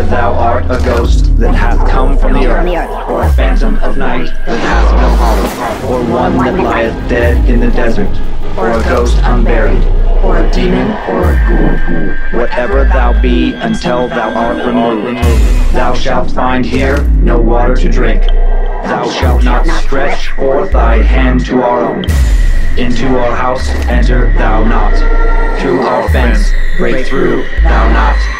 Whether thou art a ghost that hath come from the earth, or a phantom of night that hath no hollow, or one that lieth dead in the desert, or a ghost unburied, or a demon, or a ghoul, whatever thou be until thou art removed, thou shalt find here no water to drink. Thou shalt not stretch forth thy hand to our own. Into our house enter thou not. Through our fence break through thou not.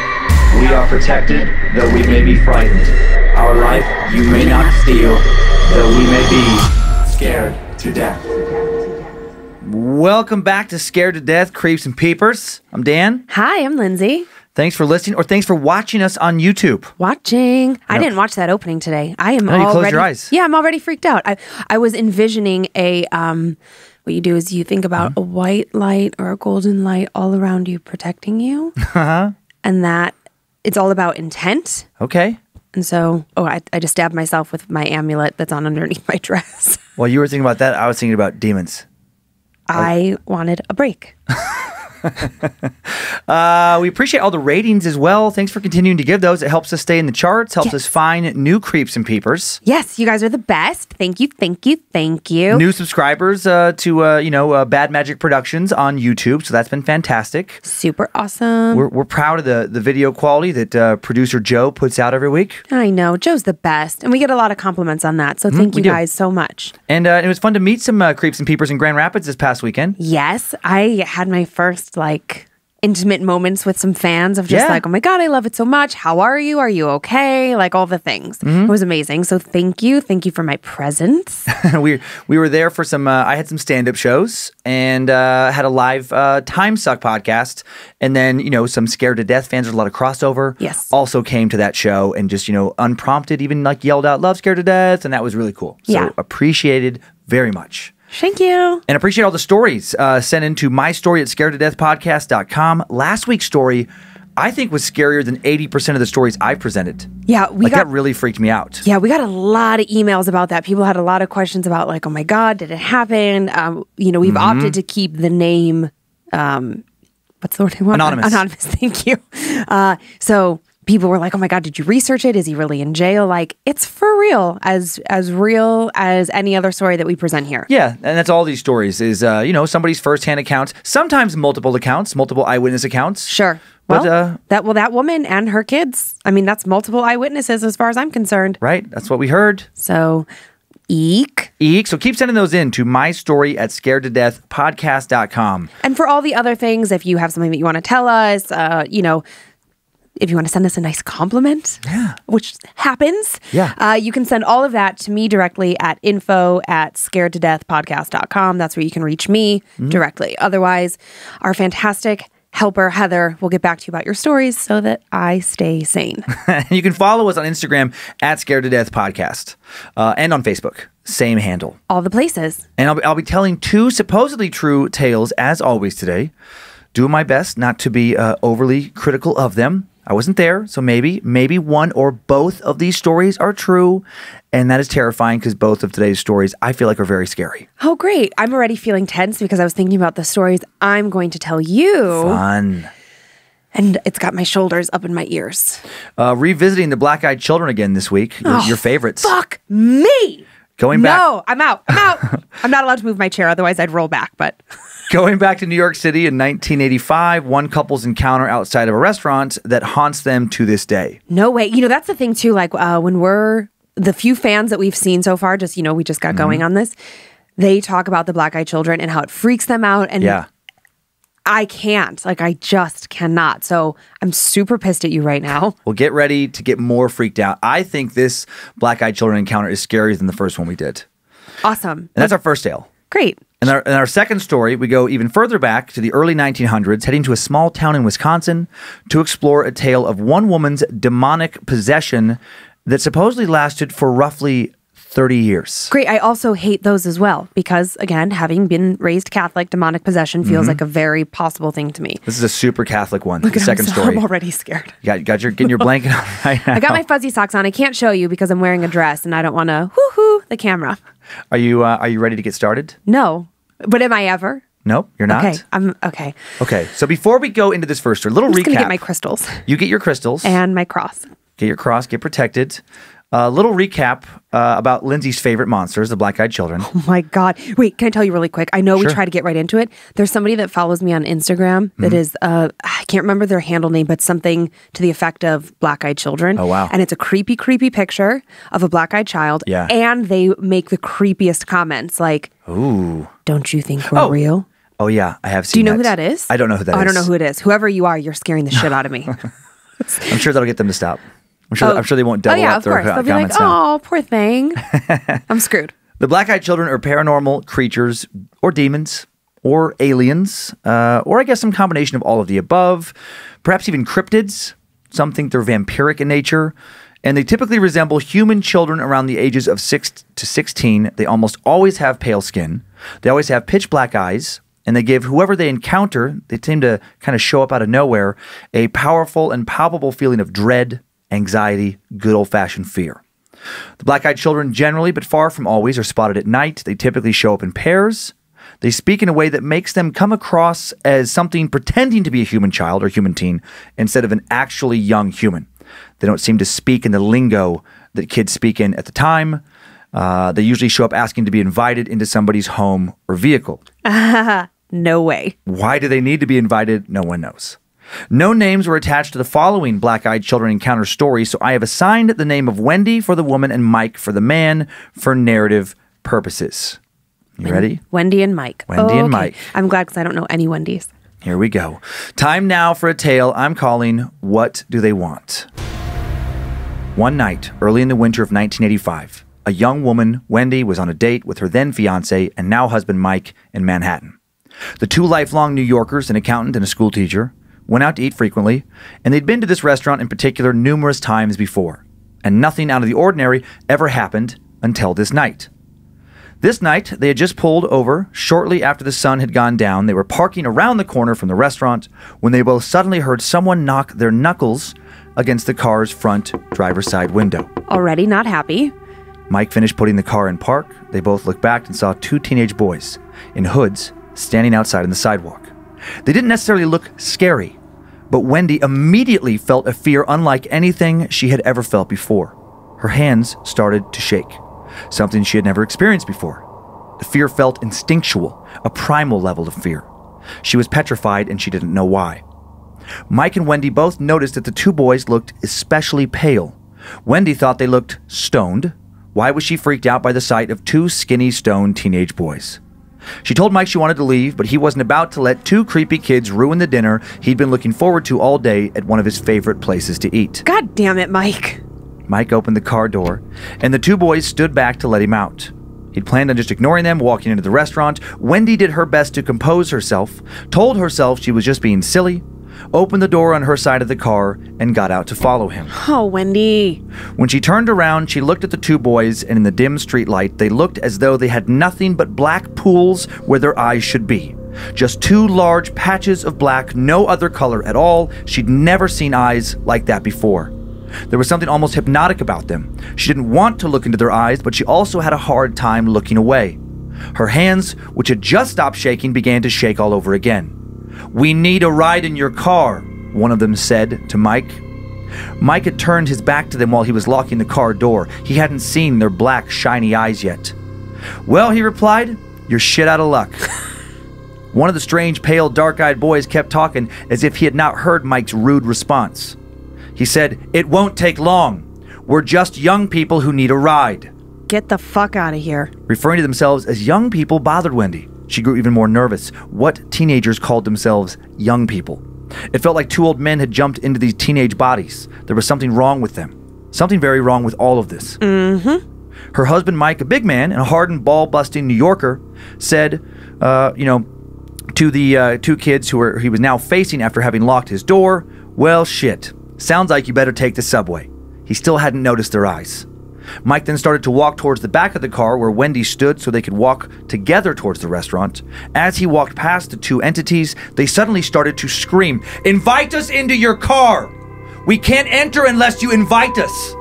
We are protected, though we may be frightened. Our life you may not steal, though we may be scared to death. Welcome back to Scared to Death, Creeps and Peepers. I'm Dan. Hi, I'm Lynze. Thanks for listening, or thanks for watching us on YouTube. Watching. I didn't watch that opening today. I am No, you already. closed your eyes. Yeah, I'm already freaked out. I I was envisioning a um. What you do is you think about Mm-hmm. a white light or a golden light all around you, protecting you, Uh-huh. and that it's all about intent. Okay. And so, oh, I, I just stabbed myself with my amulet that's on underneath my dress. While you were thinking about that, I was thinking about demons. I wanted a break. Uh, we appreciate all the ratings as well. Thanks for continuing to give those. It helps us stay in the charts, helps us find new creeps and peepers. Yes, you guys are the best. Thank you, thank you, thank you. New subscribers uh, to uh, you know uh, Bad Magic Productions on YouTube, so that's been fantastic. Super awesome. We're, we're proud of the the video quality that uh, producer Joe puts out every week, I know Joe's the best, and we get a lot of compliments on that. So thank we you do. guys so much. and uh, it was fun to meet some uh, creeps and peepers in Grand Rapids this past weekend. Yes, I had my first like intimate moments with some fans of just Yeah. like, oh my God, I love it so much. How are you? Are you okay? Like all the things. Mm-hmm. It was amazing. So thank you. Thank you for my presence. we we were there for some. Uh, I had some stand up shows and uh, had a live uh, Time Suck podcast, and then you know some scared to death fans. There's a lot of crossover. Yes. Also came to that show and just you know unprompted, even like yelled out "Love scared to death," and that was really cool. So Yeah. appreciated very much. Thank you. And appreciate all the stories uh, sent into my story at scared to death podcast.com. Last week's story, I think, was scarier than 80% of the stories I've presented. Yeah, we like got that really freaked me out. Yeah, we got a lot of emails about that. People had a lot of questions about like, oh my God, did it happen? Um, you know, we've Mm-hmm. opted to keep the name um what's the word I want? Anonymous. Anonymous, thank you. Uh so people were like, Oh my God, did you research it? Is he really in jail? Like, it's for real, as as real as any other story that we present here. Yeah, and that's all these stories is, uh, you know, somebody's firsthand accounts, sometimes multiple accounts, multiple eyewitness accounts. Sure. But, Well, uh, that well, that woman and her kids. I mean, that's multiple eyewitnesses as far as I'm concerned. Right? That's what we heard. So, eek. Eek. So keep sending those in to my story at scared to death podcast.com. And for all the other things, if you have something that you want to tell us, uh, you know, if you want to send us a nice compliment, Yeah. which happens, Yeah. uh, you can send all of that to me directly at info at scared to death podcast.com. That's where you can reach me Mm-hmm. directly. Otherwise, our fantastic helper, Heather, will get back to you about your stories so that I stay sane. you can follow us on Instagram at scared to death podcast uh, and on Facebook. Same handle. all the places. And I'll be, I'll be telling two supposedly true tales as always today. Doing my best not to be uh, overly critical of them. I wasn't there, so maybe, maybe one or both of these stories are true. And that is terrifying because both of today's stories I feel like are very scary. Oh, great. I'm already feeling tense because I was thinking about the stories I'm going to tell you. Fun. And it's got my shoulders up in my ears. Uh, revisiting the Black Eyed Children again this week, your, your favorites. Fuck me. Going back, No, I'm out. I'm out. I'm not allowed to move my chair, otherwise I'd roll back. But going back to New York City in 1985, one couple's encounter outside of a restaurant that haunts them to this day. no way. You know, that's the thing too. Like uh, when we're the few fans that we've seen so far, just you know, we just got Mm-hmm. going on this. They talk about the black eyed children and how it freaks them out, and Yeah. I can't. Like I just cannot. So I'm super pissed at you right now. Well, get ready to get more freaked out. I think this Black Eyed Children encounter is scarier than the first one we did. Awesome. And that's our first tale. Great. In our, in our second story, we go even further back to the early 1900s, heading to a small town in Wisconsin to explore a tale of one woman's demonic possession that supposedly lasted for roughly 30 years. Great. I also hate those as well because, again, having been raised Catholic, demonic possession feels mm-hmm. like a very possible thing to me. This is a super Catholic one. Look the second I'm, so- story. I'm already scared. You got, got your getting your blanket on right. I got my fuzzy socks on. I can't show you because I'm wearing a dress and I don't want to whoo hoo the camera. Are you uh, are you ready to get started? No, but am I ever? No, you're not. Okay, I'm okay. Okay, so before we go into this first story, little I'm recap. gonna get my crystals you get your crystals. and my cross. get your cross, get protected. A little recap uh, about Lynze's favorite monsters, the black eyed children. Oh my God. Wait, can I tell you really quick? I know we try to get right into it. There's somebody that follows me on Instagram Mm-hmm. that is, uh, I can't remember their handle name, but something to the effect of black eyed children. Oh, wow. And it's a creepy, creepy picture of a black eyed child. Yeah. And they make the creepiest comments like, Ooh. Don't you think we're Oh, real? Oh, yeah, I have Do you know who that is? I don't know who that oh, is. I don't know who it is. Whoever you are, you're scaring the shit out of me. I'm sure that'll get them to stop. I'm sure, Oh. I'm sure they won't Oh, double yeah, up of their course. They'll be like, comments now. oh, poor thing. I'm screwed. The black eyed children are paranormal creatures or demons or aliens, uh, or I guess some combination of all of the above, perhaps even cryptids. Some think they're vampiric in nature. And they typically resemble human children around the ages of 6 to 16. They almost always have pale skin. They always have pitch black eyes. And they give whoever they encounter, they seem to kind of show up out of nowhere, a powerful and palpable feeling of dread, anxiety, good old fashioned fear. The black eyed children generally, but far from always, are spotted at night. They typically show up in pairs. They speak in a way that makes them come across as something pretending to be a human child or human teen instead of an actually young human. They don't seem to speak in the lingo that kids speak in at the time. Uh, they usually show up asking to be invited into somebody's home or vehicle. No way. Why do they need to be invited? No one knows. No names were attached to the following black eyed children encounter stories, so I have assigned the name of Wendy for the woman and Mike for the man for narrative purposes. You ready? Wendy and Mike. Wendy and okay. Mike. I'm glad because I don't know any Wendy's. Here we go. Time now for a tale I'm calling What Do They Want? One night, early in the winter of 1985, a young woman, Wendy, was on a date with her then fiance and now husband Mike in Manhattan. The two lifelong New Yorkers, an accountant and a school teacher, went out to eat frequently, and they'd been to this restaurant in particular numerous times before. And nothing out of the ordinary ever happened until this night. This night, they had just pulled over shortly after the sun had gone down. They were parking around the corner from the restaurant when they both suddenly heard someone knock their knuckles against the car's front driver's side window. Already not happy. Mike finished putting the car in park. They both looked back and saw two teenage boys in hoods standing outside on the sidewalk. They didn't necessarily look scary, but Wendy immediately felt a fear unlike anything she had ever felt before. Her hands started to shake, something she had never experienced before. The fear felt instinctual, a primal level of fear. She was petrified and she didn't know why. Mike and Wendy both noticed that the two boys looked especially pale. Wendy thought they looked stoned. Why was she freaked out by the sight of two skinny, stoned teenage boys? She told Mike she wanted to leave, but he wasn't about to let two creepy kids ruin the dinner he'd been looking forward to all day at one of his favorite places to eat. God damn it, Mike. Mike opened the car door, and the two boys stood back to let him out. He'd planned on just ignoring them, walking into the restaurant. Wendy did her best to compose herself, told herself she was just being silly, opened the door on her side of the car, and got out to follow him. Oh, Wendy. When she turned around, she looked at the two boys, and in the dim streetlight, they looked as though they had nothing but black pools where their eyes should be. Just two large patches of black, no other color at all. She'd never seen eyes like that before. There was something almost hypnotic about them. She didn't want to look into their eyes, but she also had a hard time looking away. Her hands, which had just stopped shaking, began to shake all over again. We need a ride in your car, one of them said to Mike. Mike had turned his back to them while he was locking the car door. He hadn't seen their black, shiny eyes yet. Well, he replied, you're shit out of luck. One of the strange, pale, dark eyed boys kept talking as if he had not heard Mike's rude response. He said, It won't take long. We're just young people who need a ride. Get the fuck out of here. Referring to themselves as young people bothered Wendy. She grew even more nervous. What teenagers called themselves young people? It felt like two old men had jumped into these teenage bodies. There was something wrong with them. Something very wrong with all of this. Mm-hmm. Her husband, Mike, a big man and a hardened, ball busting New Yorker, said, uh, you know, to the uh, two kids who were he was now facing after having locked his door, well, shit. Sounds like you better take the subway. He still hadn't noticed their eyes. Mike then started to walk towards the back of the car where Wendy stood so they could walk together towards the restaurant. As he walked past the two entities, they suddenly started to scream, Invite us into your car! We can't enter unless you invite us!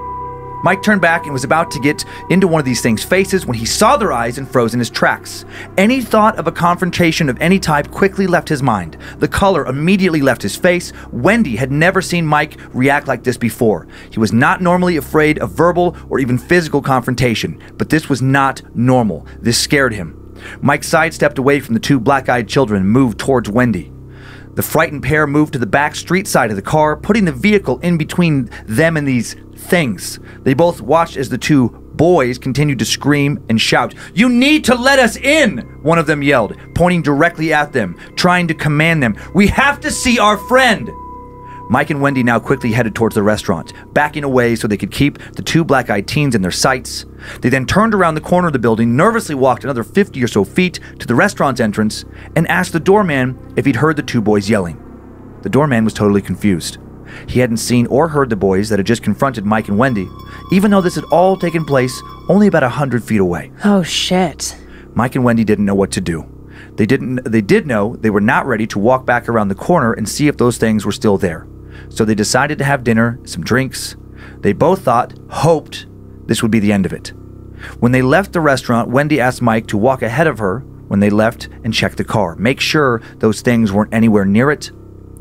Mike turned back and was about to get into one of these things' faces when he saw their eyes and froze in his tracks. Any thought of a confrontation of any type quickly left his mind. The color immediately left his face. Wendy had never seen Mike react like this before. He was not normally afraid of verbal or even physical confrontation, but this was not normal. This scared him. Mike sidestepped away from the two black eyed children and moved towards Wendy. The frightened pair moved to the back street side of the car, putting the vehicle in between them and these things. They both watched as the two boys continued to scream and shout, You need to let us in! One of them yelled, pointing directly at them, trying to command them, We have to see our friend! Mike and Wendy now quickly headed towards the restaurant, backing away so they could keep the two black eyed teens in their sights. They then turned around the corner of the building, nervously walked another 50 or so feet to the restaurant's entrance, and asked the doorman if he'd heard the two boys yelling. The doorman was totally confused. He hadn't seen or heard the boys that had just confronted Mike and Wendy, even though this had all taken place only about a hundred feet away. Oh shit. Mike and Wendy didn't know what to do. They didn't they did know they were not ready to walk back around the corner and see if those things were still there. So they decided to have dinner, some drinks. They both thought, hoped, this would be the end of it. When they left the restaurant, Wendy asked Mike to walk ahead of her when they left and check the car. Make sure those things weren't anywhere near it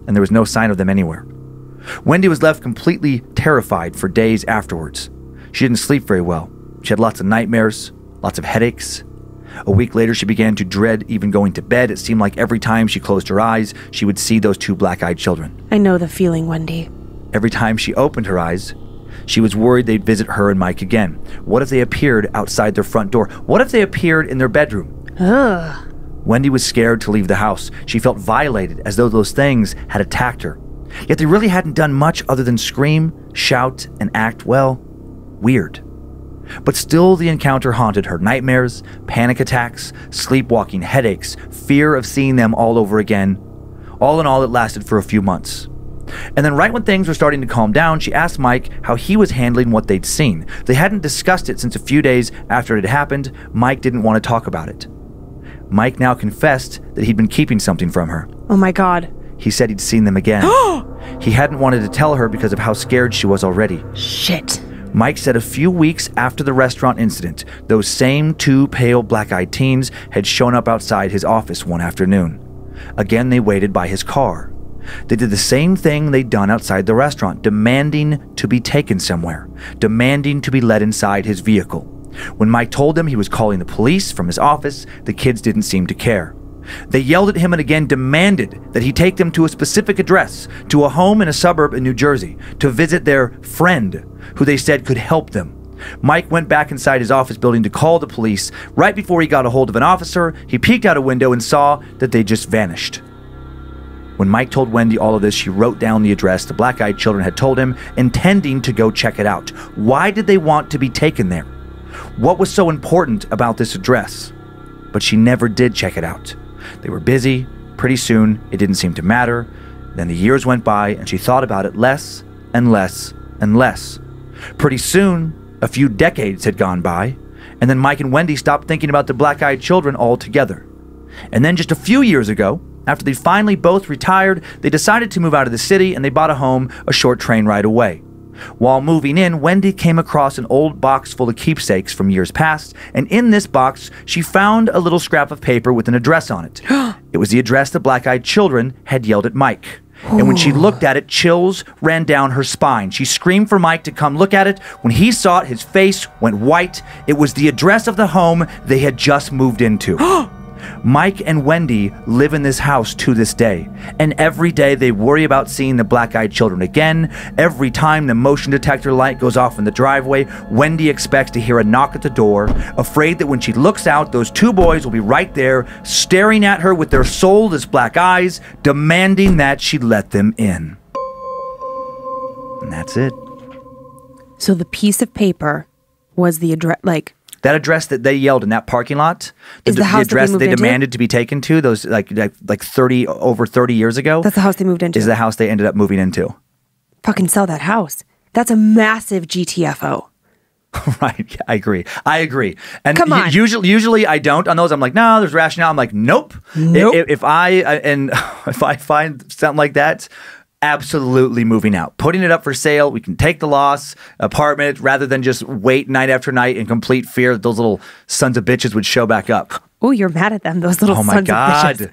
and there was no sign of them anywhere. Wendy was left completely terrified for days afterwards. She didn't sleep very well. She had lots of nightmares, lots of headaches. A week later, she began to dread even going to bed. It seemed like every time she closed her eyes, she would see those two black eyed children. I know the feeling, Wendy. Every time she opened her eyes, she was worried they'd visit her and Mike again. What if they appeared outside their front door? What if they appeared in their bedroom? Ugh. Wendy was scared to leave the house. She felt violated as though those things had attacked her. Yet they really hadn't done much other than scream, shout, and act, well, weird. But still, the encounter haunted her nightmares, panic attacks, sleepwalking headaches, fear of seeing them all over again. All in all, it lasted for a few months. And then, right when things were starting to calm down, she asked Mike how he was handling what they'd seen. They hadn't discussed it since a few days after it had happened. Mike didn't want to talk about it. Mike now confessed that he'd been keeping something from her. Oh my god. He said he'd seen them again. he hadn't wanted to tell her because of how scared she was already. Shit. Mike said a few weeks after the restaurant incident, those same two pale black eyed teens had shown up outside his office one afternoon. Again, they waited by his car. They did the same thing they'd done outside the restaurant, demanding to be taken somewhere, demanding to be led inside his vehicle. When Mike told them he was calling the police from his office, the kids didn't seem to care. They yelled at him and again demanded that he take them to a specific address, to a home in a suburb in New Jersey, to visit their friend, who they said could help them. Mike went back inside his office building to call the police. Right before he got a hold of an officer, he peeked out a window and saw that they just vanished. When Mike told Wendy all of this, she wrote down the address the black eyed children had told him, intending to go check it out. Why did they want to be taken there? What was so important about this address? But she never did check it out. They were busy. Pretty soon, it didn't seem to matter. Then the years went by, and she thought about it less and less and less. Pretty soon, a few decades had gone by, and then Mike and Wendy stopped thinking about the black eyed children altogether. And then just a few years ago, after they finally both retired, they decided to move out of the city and they bought a home a short train ride away. While moving in, Wendy came across an old box full of keepsakes from years past, and in this box, she found a little scrap of paper with an address on it. it was the address the black eyed children had yelled at Mike. And when she looked at it, chills ran down her spine. She screamed for Mike to come look at it. When he saw it, his face went white. It was the address of the home they had just moved into. Mike and Wendy live in this house to this day, and every day they worry about seeing the black eyed children again. Every time the motion detector light goes off in the driveway, Wendy expects to hear a knock at the door, afraid that when she looks out, those two boys will be right there, staring at her with their soulless black eyes, demanding that she let them in. And that's it. So the piece of paper was the address, like, That address that they yelled in that parking lot, Is the house that they address moved they into? demanded to be taken to, those like like like thirty over thirty years ago, that's the house they moved into. is the house they ended up moving into. Fucking sell that house. That's a massive GTFO. right, I agree. I agree. And Come u- on. usually, usually I don't on those. I'm like, no, there's rationale. I'm like, nope. I- Nope. If, if I uh, and if I find something like that, absolutely moving out, putting it up for sale. We can take the loss, apartment, rather than just wait night after night in complete fear that those little sons of bitches would show back up. Oh, you're mad at them, those little Oh my sons of bitches. Oh my God.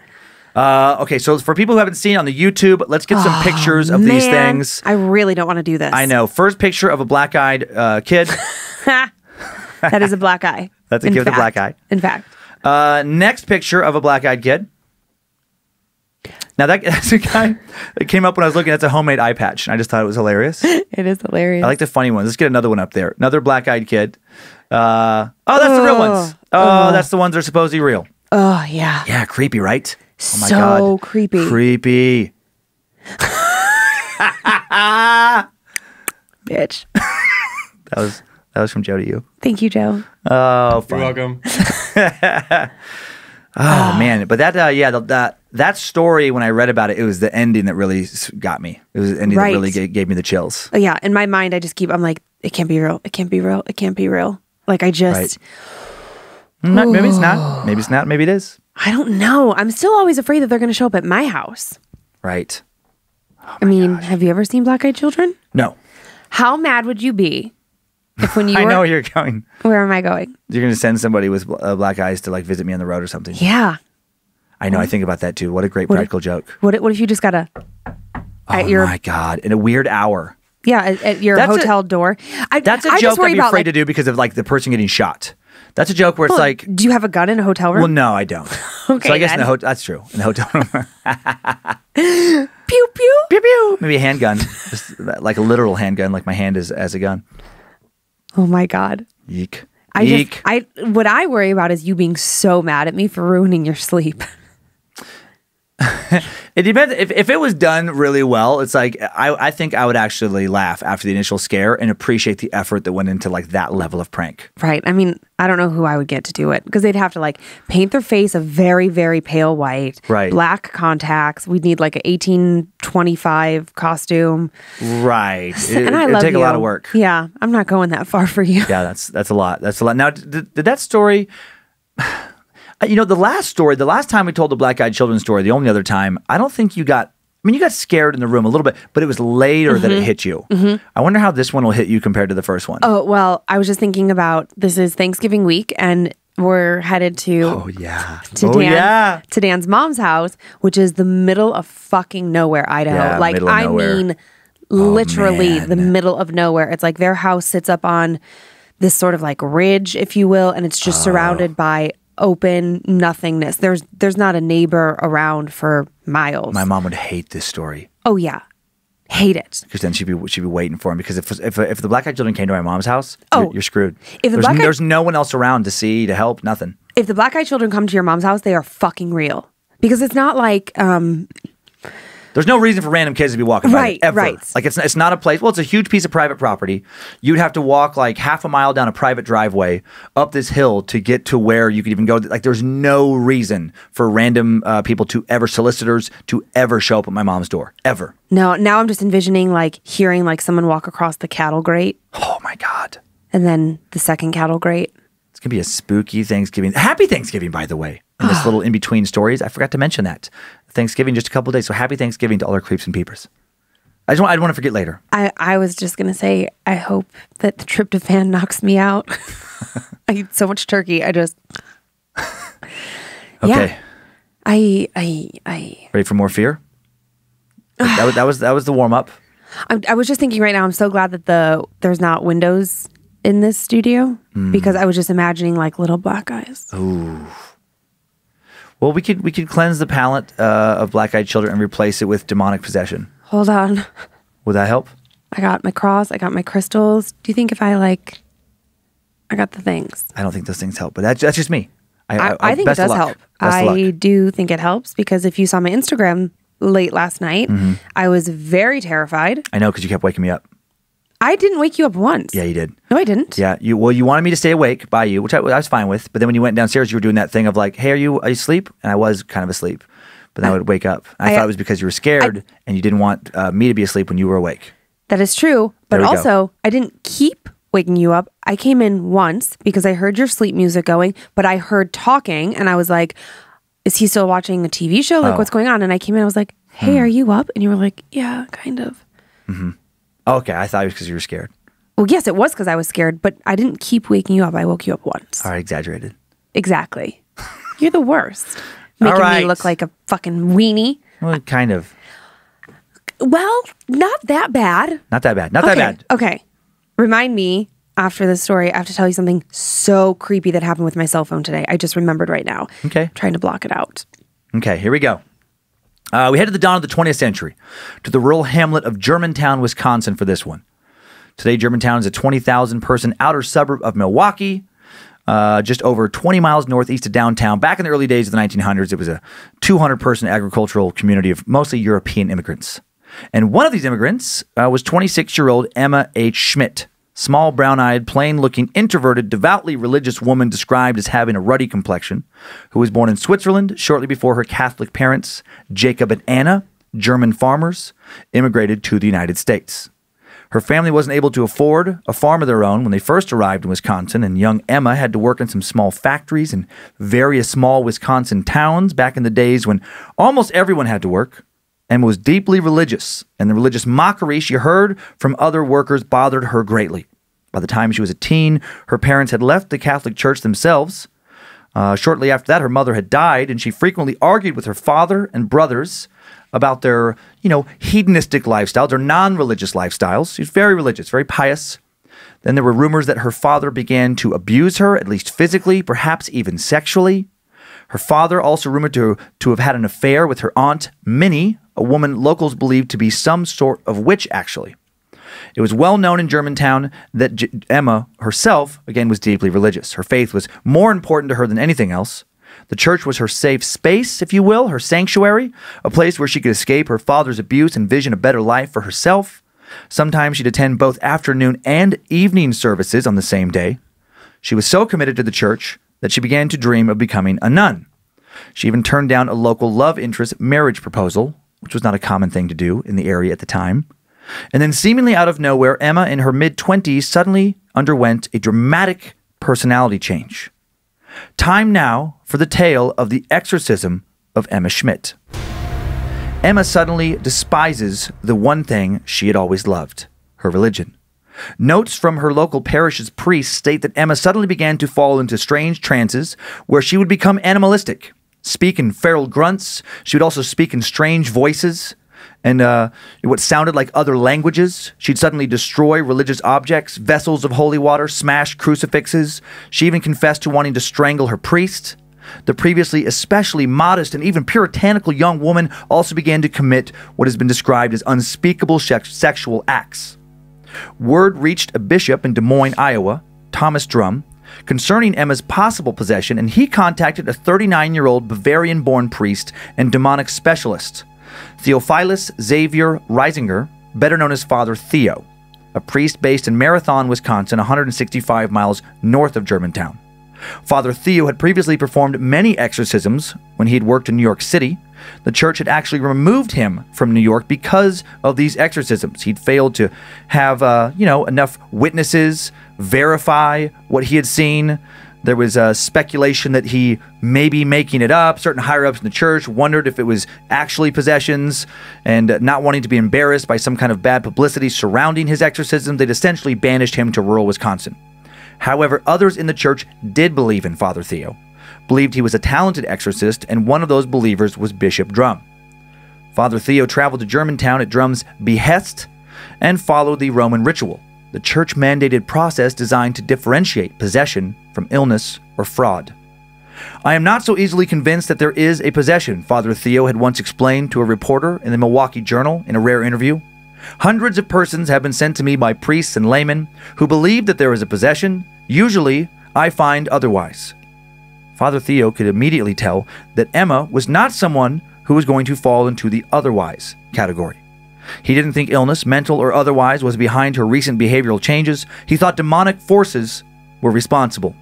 Uh, okay, so for people who haven't seen on the YouTube, let's get some pictures of these Oh, things. I really don't want to do this. I know. First picture of a black eyed uh, kid. that is a black eye. That's a In kid with a black eye. In fact, Uh, next picture of a black eyed kid. Now, that, that's a guy that came up when I was looking. That's a homemade eye patch. And I just thought it was hilarious. it is hilarious. I like the funny ones. Let's get another one up there. Another black eyed kid. Uh, oh, that's the real ones. Oh, that's the ones that are supposedly real. oh yeah. Yeah, creepy, right? Oh my god. So God. creepy. Creepy. Bitch. That was that was from Joe to you. Thank you, Joe. Oh, You're welcome. Oh man, but that uh, yeah, the, that that story when I read about it, it was the ending that really got me. It was the ending Right. that really gave, gave me the chills. Oh, yeah. In my mind, I just keep. I'm like, it can't be real. It can't be real. It can't be real. Like I just. Right. Mm, Maybe it's not. Maybe it's not. Maybe it is. I don't know. I'm still always afraid that they're going to show up at my house. Right. I mean, have you ever seen Black Eyed Children? No. How mad would you be if when you I were? know where you're going. where am I going? You're going to send somebody with uh, black eyes to like visit me on the road or something. Yeah. I know. I think about that too. What a great What if- practical joke. What? if- What if you just got a at oh your my god! In a weird hour. yeah at, at your That's a- hotel door? I, That's a I joke worry I'd be about, afraid like, to do because of like the person getting shot. That's a joke where it's like, do you have a gun in a hotel room? well, no, I don't. Okay, so I guess in the hotel, that's true. In the hotel room, pew pew. pew pew, maybe a handgun, just like a literal handgun, like my hand is as a gun. Oh my god. Yeek. I Yeek. just I what I worry about is you being so mad at me for ruining your sleep. It depends. If, if it was done really well, it's like I, I think I would actually laugh after the initial scare and appreciate the effort that went into like that level of prank. Right. I mean, I don't know who I would get to do it because they'd have to like paint their face a very, very pale white, Right. black contacts. We'd need like an 1825 costume. Right. It, and I it'd love take you. a lot of work. Yeah. I'm not going that far for you. Yeah, that's that's a lot. That's a lot. Now, did, did that story? You know, the last story, the last time we told the black eyed children story, the only other time, I don't think you got. I mean, you got scared in the room a little bit, but it was later that it hit you. I wonder how this one will hit you compared to the first one. Mm-hmm. Oh, well, I was just thinking about this is Thanksgiving week and we're headed to Oh, yeah. to oh Dan yeah. to Dan's mom's house, which is the middle of fucking nowhere, Idaho. Yeah, like I nowhere. Oh, mean literally the middle of nowhere. It's like their house sits up on this sort of like ridge, if you will, and it's just Oh. surrounded by open nothingness. There's there's not a neighbor around for miles. My mom would hate this story oh yeah. Hate it. because then she'd be she'd be waiting for him. Because if if, if the black eyed children came to my mom's house, Oh. you're, you're screwed. If the there's, black-eyed- there's no one else around to see to help. Nothing. If the black eyed children come to your mom's house, they are fucking real. Because it's not like um There's no reason for random kids to be walking by Right, ever. right. Like it's it's not a place. Well, it's a huge piece of private property. You'd have to walk like half a mile down a private driveway up this hill to get to where you could even go. Like there's no reason for random uh, people to ever solicitors to ever show up at my mom's door ever. no, now I'm just envisioning like hearing like someone walk across the cattle grate Oh my god, and then the second cattle grate. Be a spooky Thanksgiving. Happy Thanksgiving, by the way. In this ah. little in between stories, I forgot to mention that Thanksgiving just a couple days. So happy Thanksgiving to all our creeps and peepers. I just want, I don't want to forget later. I, I was just gonna say I hope that the tryptophan knocks me out. I eat so much turkey. I just Okay. Yeah. I I I Ready for more fear? that, was, that was that was the warm up. I, I was just thinking right now. I'm so glad that the there's not windows in this studio Mm. because I was just imagining like little black eyes. Oh. Well, we could we could cleanse the palate uh, of black eyed children and replace it with demonic possession. Hold on, Would that help? I got my cross. I got my crystals. Do you think if I like, I got the things. I don't think those things help, but that's that's just me. I, I, think it does help. Best I do think it helps because if you saw my Instagram late last night, Mm-hmm. I was very terrified. I know because you kept waking me up. I didn't wake you up once. Yeah, you did. No, I didn't. Yeah, you well, you wanted me to stay awake by you, which I, I was fine with. But then when you went downstairs, you were doing that thing of like, "Hey, are you are you asleep?" And I was kind of asleep, but then I, would wake up. I, I- thought uh, it was because you were scared and you didn't want uh, me to be asleep when you were awake. That is true. But we go. also, I didn't keep waking you up. I came in once because I heard your sleep music going, but I heard talking and I was like, is he still watching a TV show? Like, Oh. what's going on? And I came in, I was like, Hey, hmm. are you up? And you were like, Yeah, kind of. Mm-hmm. Okay, I thought it was because you were scared. Well, yes, it was because I was scared, but I didn't keep waking you up. I woke you up once. All right, exaggerated. Exactly. You're the worst. Making right. me look like a fucking weenie. Well, kind of. Well, not that bad. Not that bad. Not okay. that bad. Okay. Remind me after this story, I have to tell you something so creepy that happened with my cell phone today. I just remembered right now. Okay. trying to block it out. Okay, here we go. Uh, we head to the dawn of the 20th century, to the rural hamlet of Germantown, Wisconsin for this one. Today, Germantown is a 20,000 person outer suburb of Milwaukee, uh, just over 20 miles northeast of downtown. Back in the early days of the 1900s, it was a 200 person agricultural community of mostly European immigrants. And one of these immigrants uh, was 26 year old Emma H. Schmidt, small, brown eyed, plain looking, introverted, devoutly religious woman described as having a ruddy complexion, who was born in Switzerland shortly before her Catholic parents, Jacob and Anna, German farmers, immigrated to the United States. Her family wasn't able to afford a farm of their own when they first arrived in Wisconsin, and young Emma had to work in some small factories in various small Wisconsin towns back in the days when almost everyone had to work. Emma was deeply religious, and the religious mockery she heard from other workers bothered her greatly. By the time she was a teen, her parents had left the Catholic Church themselves. Uh, shortly after that, her mother had died, and she frequently argued with her father and brothers about their, you know, hedonistic lifestyles, or non-religious lifestyles. She was very religious, very pious. Then there were rumors that her father began to abuse her, at least physically, perhaps even sexually. Her father also rumored to, to have had an affair with her aunt, Minnie, a woman locals believed to be some sort of witch, actually. It was well known in Germantown that J- Emma herself, again, was deeply religious. Her faith was more important to her than anything else. The church was her safe space, if you will, her sanctuary, a place where she could escape her father's abuse and vision a better life for herself. Sometimes she'd attend both afternoon and evening services on the same day. She was so committed to the church that she began to dream of becoming a nun. She even turned down a local love interest marriage proposal, which was not a common thing to do in the area at the time. And then, seemingly out of nowhere, Emma, in her mid 20s, suddenly underwent a dramatic personality change. Time now for the tale of the exorcism of Emma Schmidt. Emma suddenly despises the one thing she had always loved her religion. Notes from her local parish's priests state that Emma suddenly began to fall into strange trances where she would become animalistic, speak in feral grunts. She would also speak in strange voices and uh, what sounded like other languages. She'd suddenly destroy religious objects, vessels of holy water, smash crucifixes. She even confessed to wanting to strangle her priest. The previously especially modest and even puritanical young woman also began to commit what has been described as unspeakable sex- sexual acts. Word reached a bishop in Des Moines, Iowa, Thomas Drumm, concerning Emma's possible possession, and he contacted a 39 year old Bavarian born priest and demonic specialist, Theophilus Xavier Riesinger, better known as Father Theo, a priest based in Marathon, Wisconsin, 165 miles north of Germantown. Father Theo had previously performed many exorcisms when he had worked in New York City. The church had actually removed him from New York because of these exorcisms. He'd failed to have, uh, you know, enough witnesses verify what he had seen. There was uh, speculation that he may be making it up. Certain higher ups in the church wondered if it was actually possessions, and not wanting to be embarrassed by some kind of bad publicity surrounding his exorcism, they'd essentially banished him to rural Wisconsin. However, others in the church did believe in Father Theo, believed he was a talented exorcist, and one of those believers was Bishop Drumm. Father Theo traveled to Germantown at Drumm's behest and followed the Roman ritual, the church mandated process designed to differentiate possession from illness or fraud. I am not so easily convinced that there is a possession, Father Theo had once explained to a reporter in the Milwaukee Journal in a rare interview. Hundreds of persons have been sent to me by priests and laymen who believe that there is a possession. Usually, I find otherwise. Father Theo could immediately tell that Emma was not someone who was going to fall into the otherwise category. He didn't think illness, mental or otherwise, was behind her recent behavioral changes. He thought demonic forces were responsible.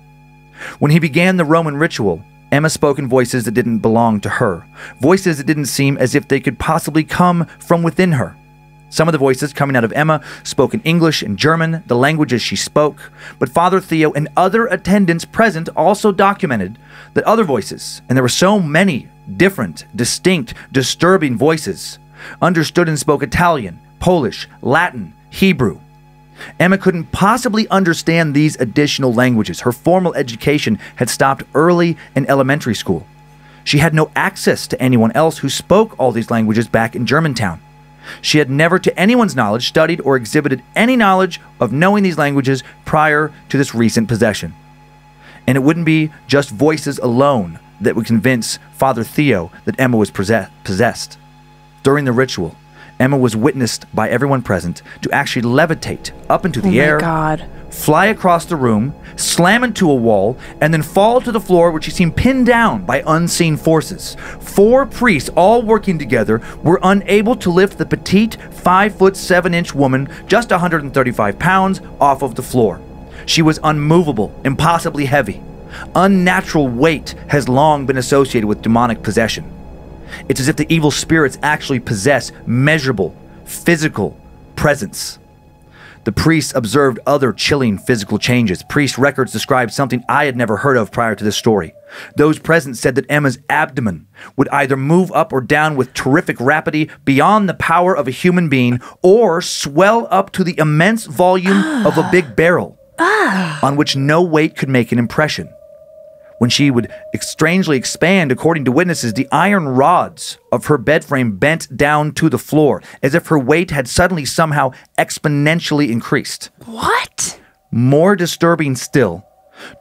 When he began the Roman ritual, Emma spoke in voices that didn't belong to her, voices that didn't seem as if they could possibly come from within her. Some of the voices coming out of Emma spoke in English and German, the languages she spoke, but Father Theo and other attendants present also documented that other voices, and there were so many different, distinct, disturbing voices, understood and spoke Italian, Polish, Latin, Hebrew. Emma couldn't possibly understand these additional languages. Her formal education had stopped early in elementary school. She had no access to anyone else who spoke all these languages back in Germantown. She had never, to anyone's knowledge, studied or exhibited any knowledge of knowing these languages prior to this recent possession. And it wouldn't be just voices alone that would convince Father Theo that Emma was possessed. During the ritual, Emma was witnessed by everyone present to actually levitate up into the oh my air, God. Fly across the room, slam into a wall, and then fall to the floor where she seemed pinned down by unseen forces. Four priests, all working together, were unable to lift the petite, five foot seven inch woman, just 135 pounds, off of the floor. She was unmovable, impossibly heavy. Unnatural weight has long been associated with demonic possession. It's as if the evil spirits actually possess measurable, physical presence. The priests observed other chilling physical changes. Priest records described something I had never heard of prior to this story. Those present said that Emma's abdomen would either move up or down with terrific rapidity beyond the power of a human being or swell up to the immense volume of a big barrel ah. on which no weight could make an impression. When she would strangely expand, according to witnesses, the iron rods of her bed frame bent down to the floor, as if her weight had suddenly somehow exponentially increased. What? More disturbing still,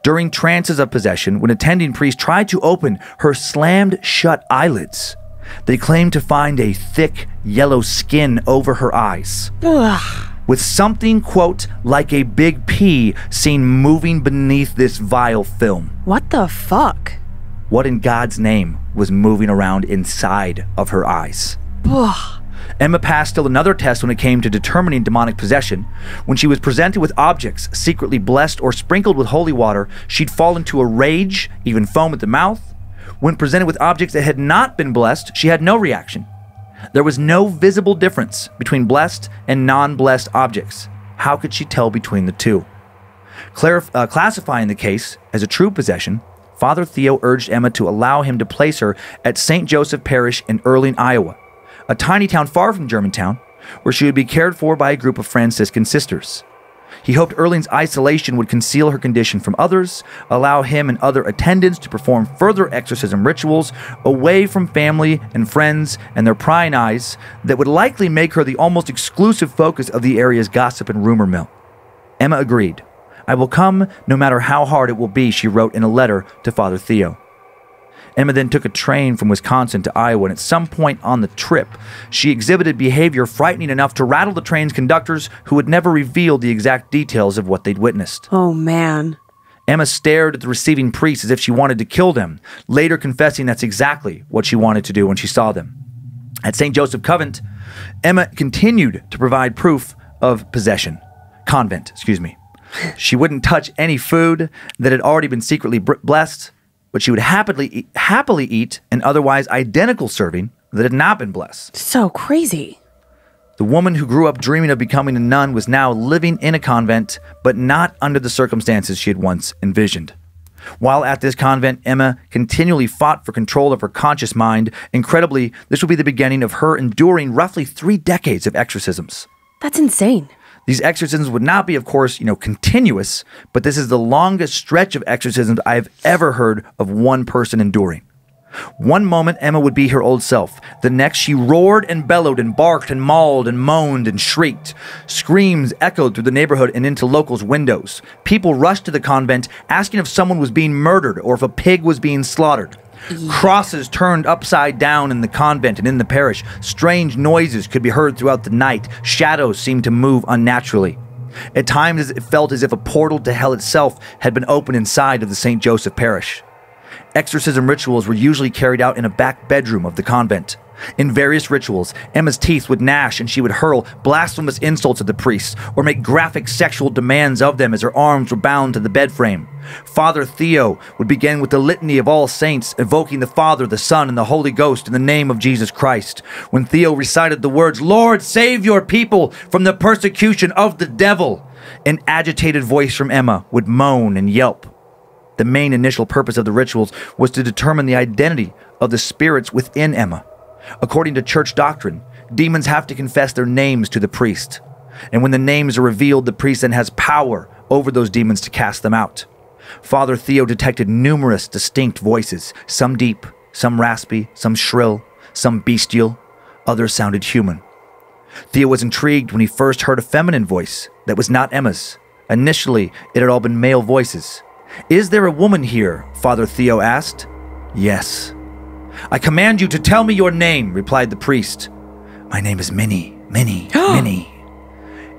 during trances of possession, when attending priests tried to open her slammed shut eyelids, they claimed to find a thick yellow skin over her eyes Ugh. With something, quote, like a big pea seen moving beneath this vile film. What the fuck? What in God's name was moving around inside of her eyes? Emma passed still another test when it came to determining demonic possession. When she was presented with objects secretly blessed or sprinkled with holy water, she'd fall into a rage, even foam at the mouth. When presented with objects that had not been blessed, she had no reaction. There was no visible difference between blessed and non blessed objects. How could she tell between the two? Clarif- uh, classifying the case as a true possession, Father Theo urged Emma to allow him to place her at St. Joseph Parish in Earling, Iowa, a tiny town far from Germantown, where she would be cared for by a group of Franciscan sisters. He hoped Earling's isolation would conceal her condition from others, allow him and other attendants to perform further exorcism rituals away from family and friends and their prying eyes that would likely make her the almost exclusive focus of the area's gossip and rumor mill. Emma agreed. I will come no matter how hard it will be, she wrote in a letter to Father Theo. Emma then took a train from Wisconsin to Iowa, and at some point on the trip, she exhibited behavior frightening enough to rattle the train's conductors, who had never revealed the exact details of what they'd witnessed. Oh man. Emma stared at the receiving priests as if she wanted to kill them, later confessing that's exactly what she wanted to do when she saw them. At St. Joseph Convent, Emma continued to provide proof of possession. Convent, excuse me. She wouldn't touch any food that had already been secretly blessed, but she would happily eat, happily eat an otherwise identical serving that had not been blessed. So crazy. The woman who grew up dreaming of becoming a nun was now living in a convent, but not under the circumstances she had once envisioned. While at this convent, Emma continually fought for control of her conscious mind. Incredibly, this would be the beginning of her enduring roughly three decades of exorcisms. That's insane. These exorcisms would not be, of course, you know, continuous, but this is the longest stretch of exorcisms I've ever heard of one person enduring. One moment, Emma would be her old self. The next, she roared and bellowed and barked and mauled and moaned and shrieked. Screams echoed through the neighborhood and into locals' windows. People rushed to the convent, asking if someone was being murdered or if a pig was being slaughtered. Crosses turned upside down in the convent and in the parish. Strange noises could be heard throughout the night. Shadows seemed to move unnaturally. At times, it felt as if a portal to hell itself had been opened inside of the St. Joseph parish. Exorcism rituals were usually carried out in a back bedroom of the convent. In various rituals, Emma's teeth would gnash and she would hurl blasphemous insults at the priests or make graphic sexual demands of them as her arms were bound to the bed frame. Father Theo would begin with the litany of all saints, evoking the Father, the Son, and the Holy Ghost in the name of Jesus Christ. When Theo recited the words, Lord, save your people from the persecution of the devil, an agitated voice from Emma would moan and yelp. The main initial purpose of the rituals was to determine the identity of the spirits within Emma. According to church doctrine, demons have to confess their names to the priest. And when the names are revealed, the priest then has power over those demons to cast them out. Father Theo detected numerous distinct voices, some deep, some raspy, some shrill, some bestial, others sounded human. Theo was intrigued when he first heard a feminine voice that was not Emma's. Initially, it had all been male voices. Is there a woman here? Father Theo asked. Yes. I command you to tell me your name, replied the priest. My name is Minnie, Minnie, Minnie.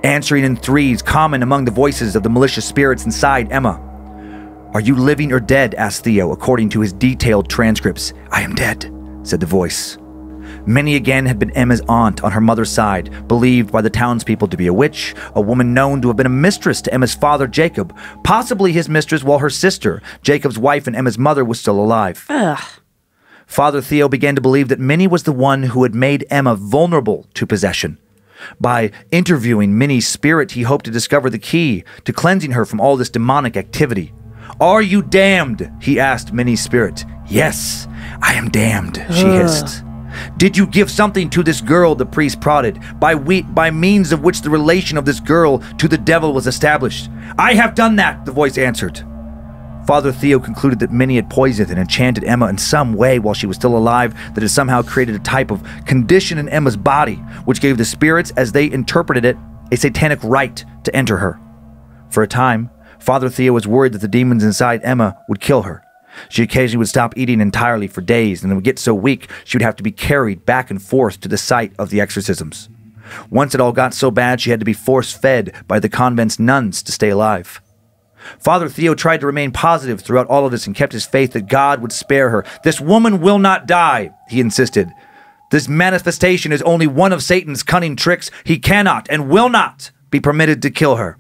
Answering in threes, common among the voices of the malicious spirits inside Emma. Are you living or dead? asked Theo, according to his detailed transcripts. I am dead, said the voice. Minnie again had been Emma's aunt on her mother's side, believed by the townspeople to be a witch, a woman known to have been a mistress to Emma's father, Jacob, possibly his mistress while her sister, Jacob's wife and Emma's mother, was still alive. Ugh. Father Theo began to believe that Minnie was the one who had made Emma vulnerable to possession. By interviewing Minnie's spirit, he hoped to discover the key to cleansing her from all this demonic activity. Are you damned? he asked Minnie's spirit. Yes, I am damned, she hissed. Did you give something to this girl? The priest prodded, by, we- by means of which the relation of this girl to the devil was established. I have done that, the voice answered. Father Theo concluded that Minnie had poisoned and enchanted Emma in some way while she was still alive that had somehow created a type of condition in Emma's body, which gave the spirits, as they interpreted it, a satanic right to enter her. For a time, Father Theo was worried that the demons inside Emma would kill her. She occasionally would stop eating entirely for days and then would get so weak she would have to be carried back and forth to the site of the exorcisms. Once it all got so bad she had to be force fed by the convent's nuns to stay alive. Father Theo tried to remain positive throughout all of this and kept his faith that God would spare her. This woman will not die, he insisted. This manifestation is only one of Satan's cunning tricks. He cannot and will not be permitted to kill her.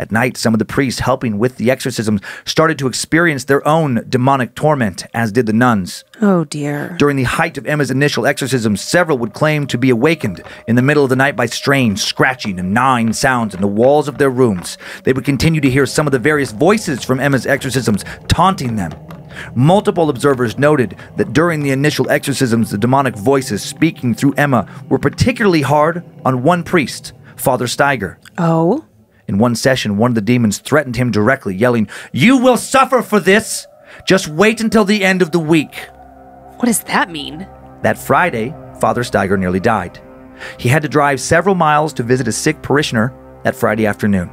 At night, some of the priests helping with the exorcisms started to experience their own demonic torment, as did the nuns. Oh dear. During the height of Emma's initial exorcisms, several would claim to be awakened in the middle of the night by strange scratching and gnawing sounds in the walls of their rooms. They would continue to hear some of the various voices from Emma's exorcisms taunting them. Multiple observers noted that during the initial exorcisms, the demonic voices speaking through Emma were particularly hard on one priest, Father Steiger. Oh. In one session, one of the demons threatened him directly, yelling, You will suffer for this! Just wait until the end of the week. What does that mean? That Friday, Father Steiger nearly died. He had to drive several miles to visit a sick parishioner that Friday afternoon.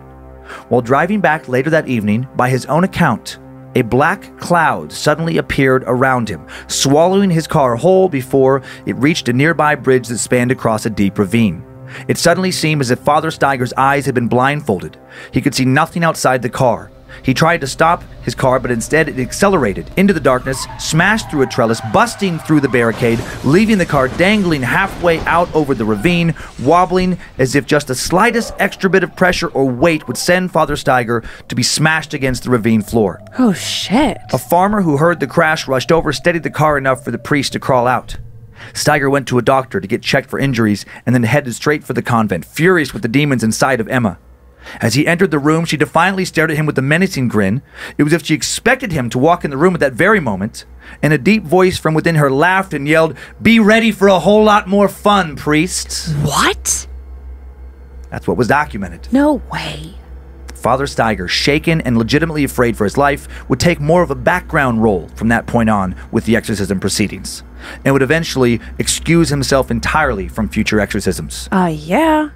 While driving back later that evening, by his own account, a black cloud suddenly appeared around him, swallowing his car whole before it reached a nearby bridge that spanned across a deep ravine. It suddenly seemed as if Father Steiger's eyes had been blindfolded. He could see nothing outside the car. He tried to stop his car, but instead it accelerated into the darkness, smashed through a trellis, busting through the barricade, leaving the car dangling halfway out over the ravine, wobbling as if just the slightest extra bit of pressure or weight would send Father Steiger to be smashed against the ravine floor. Oh shit. A farmer who heard the crash rushed over, steadied the car enough for the priest to crawl out. Steiger went to a doctor to get checked for injuries and then headed straight for the convent, furious with the demons inside of Emma. As he entered the room, she defiantly stared at him with a menacing grin. It was as if she expected him to walk in the room at that very moment. And a deep voice from within her laughed and yelled, Be ready for a whole lot more fun, priests. What? That's what was documented. No way. Father Steiger, shaken and legitimately afraid for his life, would take more of a background role from that point on with the exorcism proceedings, and would eventually excuse himself entirely from future exorcisms. Uh, yeah.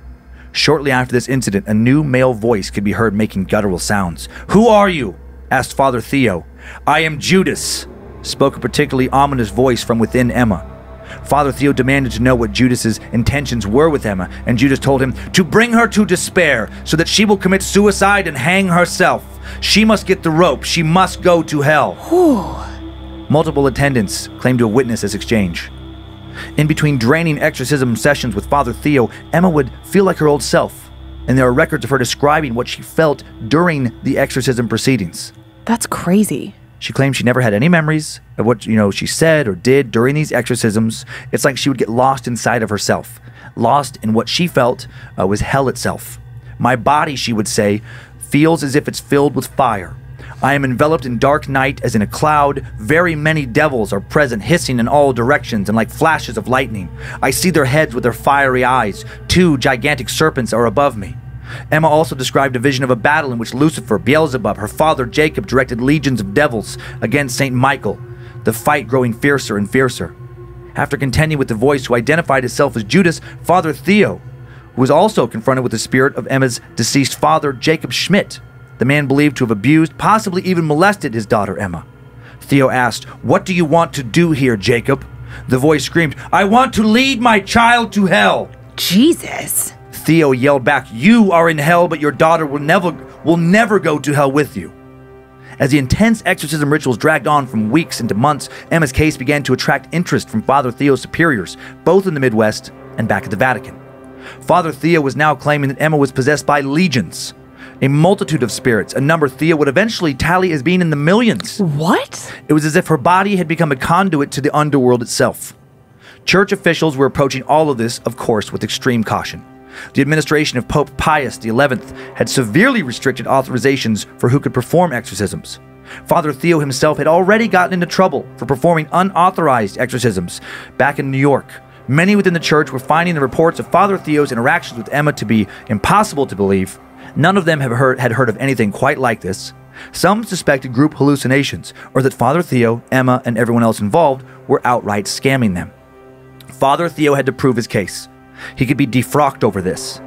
Shortly after this incident, a new male voice could be heard making guttural sounds. Who are you? asked Father Theo. I am Judas, spoke a particularly ominous voice from within Emma. Father Theo demanded to know what Judas's intentions were with Emma, and Judas told him to bring her to despair so that she will commit suicide and hang herself. She must get the rope. She must go to hell. Multiple attendants claimed to have witnessed this exchange. In between draining exorcism sessions with Father Theo, Emma would feel like her old self, and there are records of her describing what she felt during the exorcism proceedings. That's crazy. She claimed she never had any memories of what you know she said or did during these exorcisms. It's like she would get lost inside of herself, lost in what she felt uh, was hell itself. My body, she would say, feels as if it's filled with fire. I am enveloped in dark night as in a cloud. Very many devils are present, hissing in all directions and like flashes of lightning. I see their heads with their fiery eyes. Two gigantic serpents are above me. Emma also described a vision of a battle in which Lucifer, Beelzebub, her father Jacob directed legions of devils against St. Michael, the fight growing fiercer and fiercer. After contending with the voice who identified itself as Judas, Father Theo, who was also confronted with the spirit of Emma's deceased father, Jacob Schmidt, the man believed to have abused, possibly even molested his daughter Emma. Theo asked, What do you want to do here, Jacob? The voice screamed, I want to lead my child to hell. Jesus. Theo yelled back, You are in hell, but your daughter will never will never go to hell with you. As the intense exorcism rituals dragged on from weeks into months, Emma's case began to attract interest from Father Theo's superiors, both in the Midwest and back at the Vatican. Father Theo was now claiming that Emma was possessed by legions, a multitude of spirits, a number Theo would eventually tally as being in the millions. What? It was as if her body had become a conduit to the underworld itself. Church officials were approaching all of this, of course, with extreme caution. The administration of Pope Pius XI had severely restricted authorizations for who could perform exorcisms. Father Theo himself had already gotten into trouble for performing unauthorized exorcisms back in New York. Many within the church were finding the reports of Father Theo's interactions with Emma to be impossible to believe. None of them heard, had heard of anything quite like this. Some suspected group hallucinations, or that Father Theo, Emma, and everyone else involved were outright scamming them. Father Theo had to prove his case. He could be defrocked over this.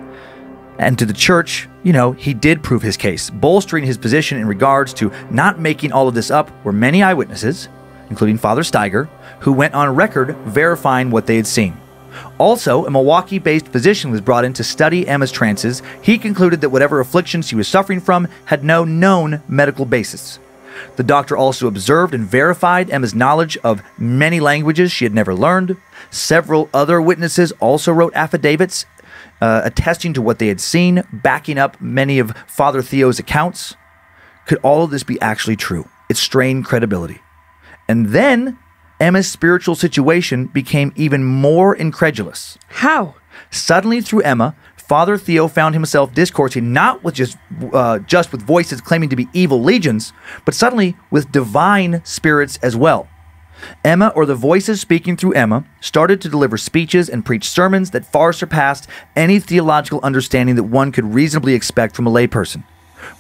And to the church, you know, he did prove his case, bolstering his position in regards to not making all of this up were many eyewitnesses, including Father Steiger, who went on record verifying what they had seen. Also, a Milwaukee based physician was brought in to study Emma's trances. He concluded that whatever afflictions she was suffering from had no known medical basis. The doctor also observed and verified Emma's knowledge of many languages she had never learned. Several other witnesses also wrote affidavits uh, attesting to what they had seen, backing up many of Father Theo's accounts. Could all of this be actually true? It strained credibility. And then Emma's spiritual situation became even more incredulous. How? Suddenly, through Emma, Father Theo found himself discoursing not with just uh, just with voices claiming to be evil legions, but suddenly with divine spirits as well. Emma, or the voices speaking through Emma, started to deliver speeches and preach sermons that far surpassed any theological understanding that one could reasonably expect from a layperson.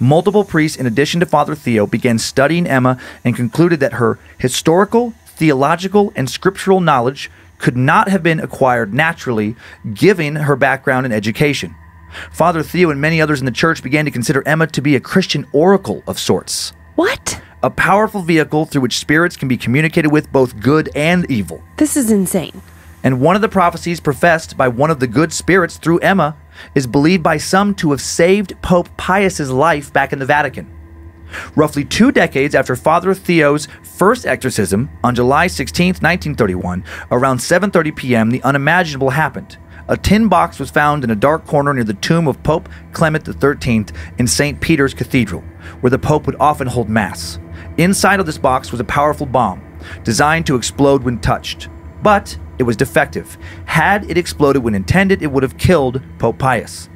Multiple priests, in addition to Father Theo, began studying Emma and concluded that her historical, theological, and scriptural knowledge could not have been acquired naturally, given her background and education. Father Theo and many others in the church began to consider Emma to be a Christian oracle of sorts, What? A powerful vehicle through which spirits can be communicated with both good and evil. This is insane. And one of the prophecies professed by one of the good spirits through Emma is believed by some to have saved Pope Pius's life back in the Vatican. Roughly two decades after Father Theo's first exorcism on July 16, 1931, around 7:30 p.m., the unimaginable happened. A tin box was found in a dark corner near the tomb of Pope Clement XIII in St. Peter's Cathedral, where the Pope would often hold Mass. Inside of this box was a powerful bomb, designed to explode when touched. But it was defective. Had it exploded when intended, it would have killed Pope Pius.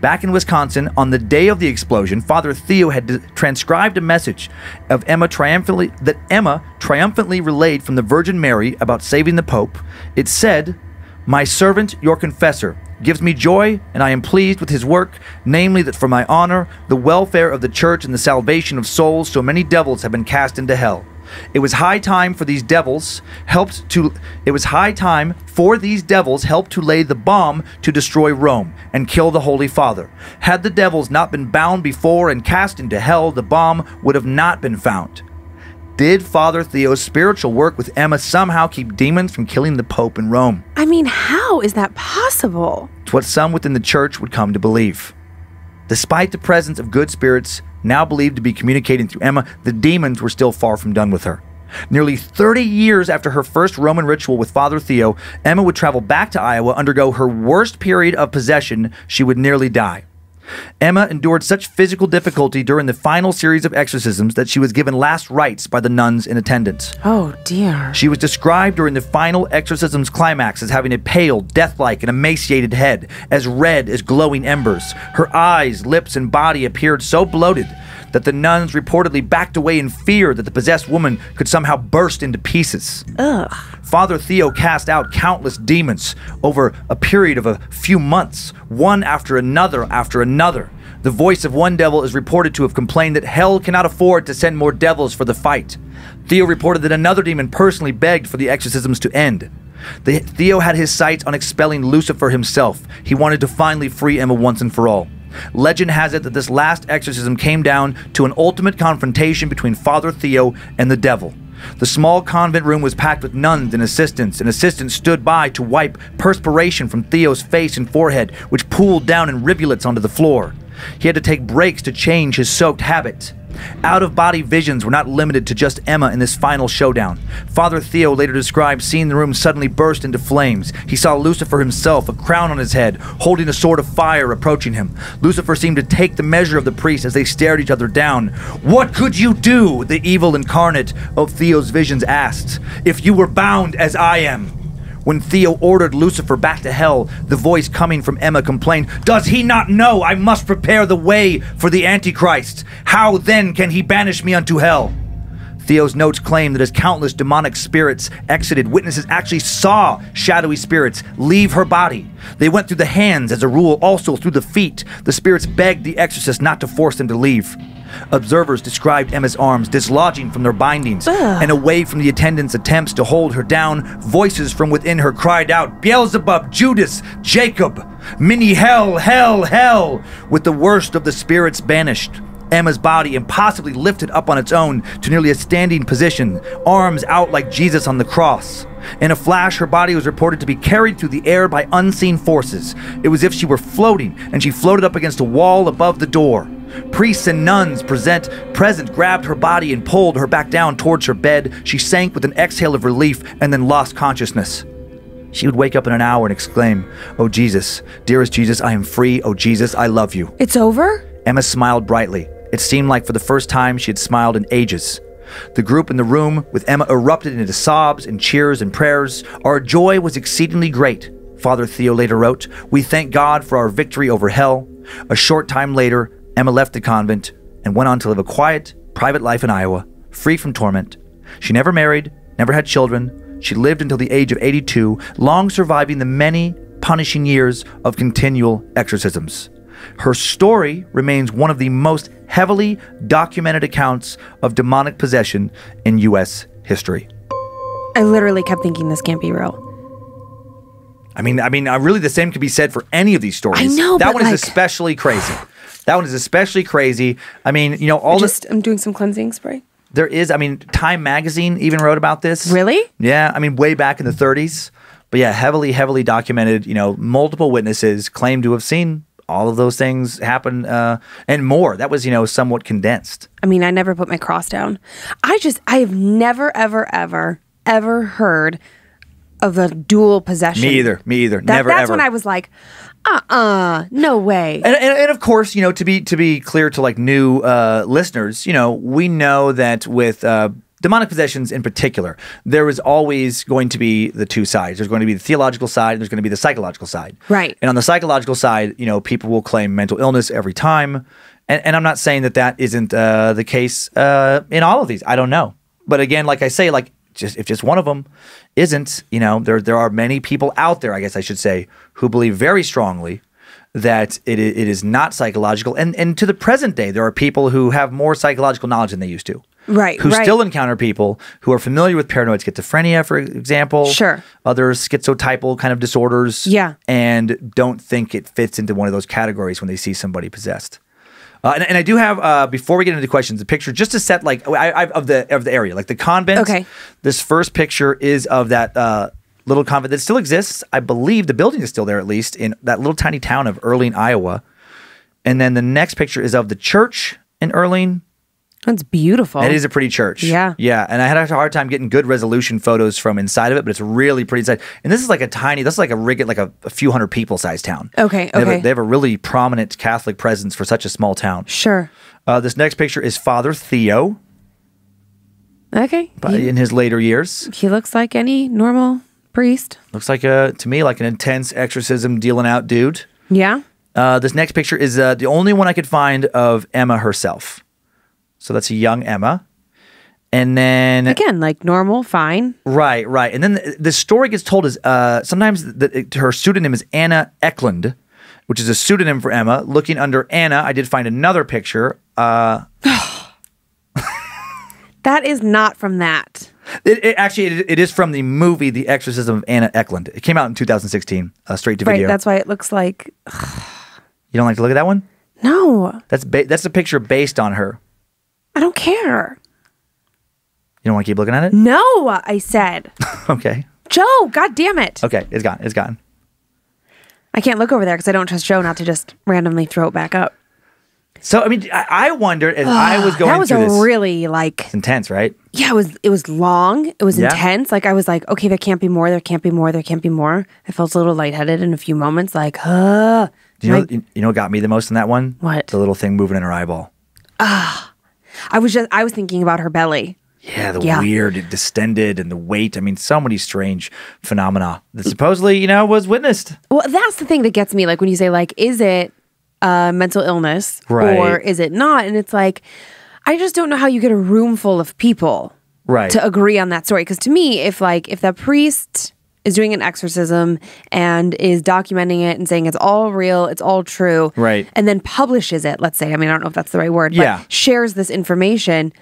Back in Wisconsin, on the day of the explosion, Father Theo had transcribed a message of Emma triumphantly that Emma triumphantly relayed from the Virgin Mary about saving the Pope. It said, "My servant, your confessor, gives me joy, and I am pleased with his work, namely that for my honor, the welfare of the church, and the salvation of souls, so many devils have been cast into hell." It was high time for these devils helped to it was high time for these devils helped to lay the bomb to destroy Rome and kill the Holy Father. Had the devils not been bound before and cast into hell, the bomb would have not been found. Did Father Theo's spiritual work with Emma somehow keep demons from killing the Pope in Rome? I mean, how is that possible? It's what some within the church would come to believe. Despite the presence of good spirits, now believed to be communicating through Emma, the demons were still far from done with her. Nearly 30 years after her first Roman ritual with Father Theo, Emma would travel back to Iowa, undergo her worst period of possession. She would nearly die. Emma endured such physical difficulty during the final series of exorcisms that she was given last rites by the nuns in attendance. Oh, dear. She was described during the final exorcism's climax as having a pale, death-like, and emaciated head, as red as glowing embers. Her eyes, lips, and body appeared so bloated that the nuns reportedly backed away in fear that the possessed woman could somehow burst into pieces. Ugh. Father Theo cast out countless demons over a period of a few months, one after another after another. The voice of one devil is reported to have complained that hell cannot afford to send more devils for the fight. Theo reported that another demon personally begged for the exorcisms to end. The, Theo had his sights on expelling Lucifer himself. He wanted to finally free Emma once and for all. Legend has it that this last exorcism came down to an ultimate confrontation between Father Theo and the devil. The small convent room was packed with nuns and assistants, and assistants stood by to wipe perspiration from Theo's face and forehead, which pooled down in rivulets onto the floor. He had to take breaks to change his soaked habit. Out of body visions were not limited to just Emma in this final showdown. Father Theo later described seeing the room suddenly burst into flames. He saw Lucifer himself, a crown on his head, holding a sword of fire approaching him. Lucifer seemed to take the measure of the priest as they stared each other down. What could you do? The evil incarnate of Theo's visions asked. If you were bound as I am. When Theo ordered Lucifer back to hell, the voice coming from Emma complained, Does he not know I must prepare the way for the Antichrist? How then can he banish me unto hell? Theo's notes claim that as countless demonic spirits exited, witnesses actually saw shadowy spirits leave her body. They went through the hands, as a rule, also through the feet. The spirits begged the exorcist not to force them to leave. Observers described Emma's arms dislodging from their bindings, and away from the attendants' attempts to hold her down, voices from within her cried out, Beelzebub, Judas, Jacob, Minnie hell, hell, hell, with the worst of the spirits banished. Emma's body impossibly lifted up on its own to nearly a standing position, arms out like Jesus on the cross. In a flash, her body was reported to be carried through the air by unseen forces. It was as if she were floating, and she floated up against a wall above the door. Priests and nuns present, present grabbed her body and pulled her back down towards her bed. She sank with an exhale of relief and then lost consciousness. She would wake up in an hour and exclaim, Oh Jesus, dearest Jesus, I am free. Oh Jesus, I love you. It's over? Emma smiled brightly. It seemed like for the first time she had smiled in ages. The group in the room with Emma erupted into sobs and cheers and prayers. Our joy was exceedingly great. Father Theo later wrote, We thank God for our victory over hell. A short time later, Emma left the convent and went on to live a quiet, private life in Iowa, free from torment. She never married, never had children. She lived until the age of 82, long surviving the many punishing years of continual exorcisms. Her story remains one of the most heavily documented accounts of demonic possession in U.S. history. I literally kept thinking this can't be real. I mean, I mean, uh, really, the same could be said for any of these stories. I know, that one is especially crazy. That one is especially crazy. I mean, you know, all I this I'm doing some cleansing spray. there is. I mean, Time Magazine even wrote about this. Really? Yeah, I mean, way back in the 30s. But yeah, heavily, heavily documented. You know, multiple witnesses claim to have seen all of those things happen uh, and more. That was, you know, somewhat condensed. I mean, I never put my cross down. I just I have never ever ever ever heard of a dual possession. Me either. Me either. That- Never that's ever. when I was like, uh uh no way. and, and, and of course, you know, to be to be clear to like new uh, listeners, you know, we know that with uh, demonic possessions in particular, there is always going to be the two sides. There's going to be the theological side, and there's going to be the psychological side. Right. And on the psychological side, you know, people will claim mental illness every time, and, and I'm not saying that that isn't uh, the case uh, in all of these. I don't know, but again, like I say, like just if just one of them isn't, you know, there there are many people out there, I guess I should say, who believe very strongly that it, it is not psychological. And and to the present day, there are people who have more psychological knowledge than they used to. Right, Who right. still encounter people who are familiar with paranoid schizophrenia, for example. Sure. Other schizotypal kind of disorders. Yeah. And don't think it fits into one of those categories when they see somebody possessed. Uh, and, and I do have uh, before we get into questions, a picture just to set like I, I, of the of the area, like the convent. Okay. This first picture is of that uh, little convent that still exists. I believe the building is still there, at least in that little tiny town of Earling, Iowa. And then the next picture is of the church in Earling. That's beautiful. It is a pretty church. Yeah. Yeah. And I had a hard time getting good resolution photos from inside of it, but it's really pretty inside. And this is like a tiny, this is like a rig, like a, a few hundred people size town. Okay, They have, a, okay. they have a really prominent Catholic presence for such a small town. Sure. Uh, this next picture is Father Theo Okay. He, in his later years. he looks like any normal priest. Looks like a, to me, like an intense exorcism dealing out dude. Yeah. Uh, this next picture is uh, the only one I could find of Emma herself. So that's a young Emma. And then Again, like normal, fine. Right, right. And then the, the story gets told as uh, sometimes the, her pseudonym is Anna Ecklund, which is a pseudonym for Emma. Looking under Anna, I did find another picture. Uh, That is not from that. it, it- actually, it, it is from the movie The Exorcism of Anna Ecklund. It came out in 2016, uh, straight to Right. video. That's why it looks like you don't like to look at that one? no. That's ba- that's a picture based on her. I don't care. You don't want to keep looking at it? No, I said. Okay. Joe, god damn it. Okay, it's gone. It's gone. I can't look over there because I don't trust Joe not to just randomly throw it back up. So I mean, I, I wondered as I was going that was a this. really like intense, right? yeah, it was it was long. It was Yeah. intense. Like I was like, okay, there can't be more, there can't be more, there can't be more. I felt a little lightheaded in a few moments, like, uh Do you know, My- you, know what got me the most in that one? What? The little thing moving in her eyeball. I was just I was thinking about her belly. Yeah, the Yeah. weird, distended, and the weight. I mean, so many strange phenomena that supposedly, you know, was witnessed. Well, that's the thing that gets me. Like when you say, like, is it a mental illness Right. or is it not? And it's like, I just don't know how you get a room full of people Right. to agree on that story. Because to me, if like if the priest is doing an exorcism and is documenting it and saying it's all real, it's all true, Right. and then publishes it, let's say, I mean, I don't know if that's the right word, Yeah. shares this information,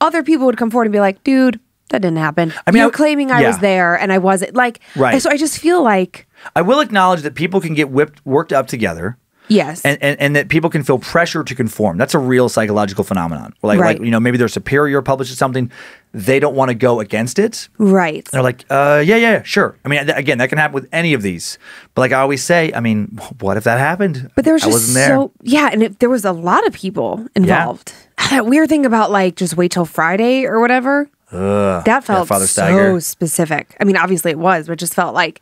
other people would come forward and be like, dude. That didn't happen. I mean, you're I- claiming I was there and I wasn't. Like, Right. So I just feel like, I will acknowledge that people can get whipped, worked up together. Yes, And, and, and that people can feel pressure to conform. That's a real psychological phenomenon. Like, Right. like you know, maybe their superior publishes something, they don't want to go against it. right. They're like, uh, yeah, yeah, sure. I mean, again, that can happen with any of these. But like I always say, I mean, what if that happened? But there was I just wasn't there. so yeah, and it, there was a lot of people involved. That weird thing about like just wait till Friday or whatever. that felt Father so specific. I mean, obviously it was, but it just felt like,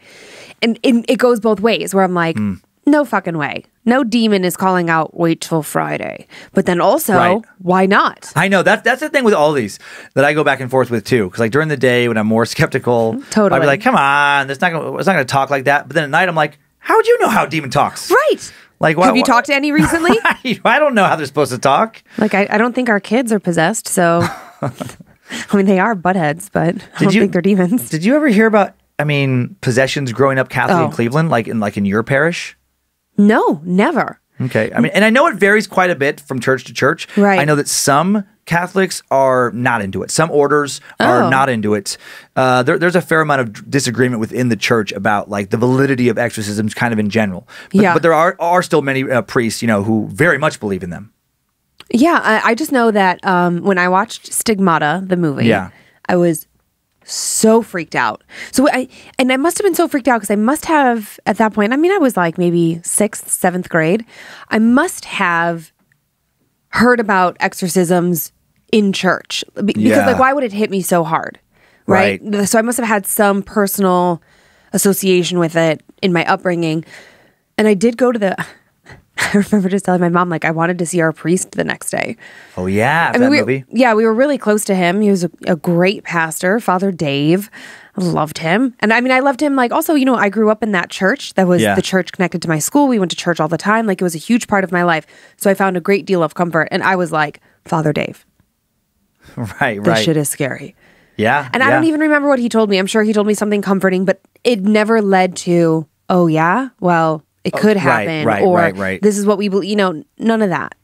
and, and it goes both ways. Where I'm like, Hmm. No fucking way, no demon is calling out wait till Friday. But then also, Right. why not? I know that's that's the thing with all these that I go back and forth with too. Because like during the day when I'm more skeptical, totally. I'd be like, "Come on, it's not gonna, it's not going to talk like that." But then at night, I'm like, "How would you know how a demon talks?" Right. Like, why- have you talked to any recently? I don't know how they're supposed to talk. like, I, I don't think our kids are possessed. So, I mean, they are buttheads, but I don't you- think they're demons. Did you ever hear about? I mean, possessions growing up Catholic in Oh. Cleveland, like in like in your parish. No, never. Okay. I mean, and I know it varies quite a bit from church to church. Right. I know that some Catholics are not into it. Some orders are Oh. not into it. Uh, there, there's a fair amount of disagreement within the church about like the validity of exorcisms, kind of in general. But, Yeah. but there are are still many uh, priests, you know, who very much believe in them. Yeah, I, I just know that um, when I watched Stigmata, the movie, Yeah. I was so freaked out. So I and I must have been so freaked out because I must have at that point. I mean, I was like maybe sixth, seventh grade. I must have heard about exorcisms in church because, Yeah. like, why would it hit me so hard? Right? So I must have had some personal association with it in my upbringing. And I did go to the. I remember just telling my mom like I wanted to see our priest the next day. Oh yeah, I that mean, we, movie. yeah, we were really close to him. He was a, a great pastor, Father Dave. I loved him, and I mean, I loved him. Like, also, you know, I grew up in that church. That was Yeah. the church connected to my school. We went to church all the time. Like, it was a huge part of my life. So I found a great deal of comfort. And I was like, Father Dave, Right, this right. shit is scary. yeah, And I don't even remember what he told me. I'm sure he told me something comforting, but it never led to, oh yeah, well, it could Oh, right, happen, right, or right, right. this is what we believe. You know, none of that.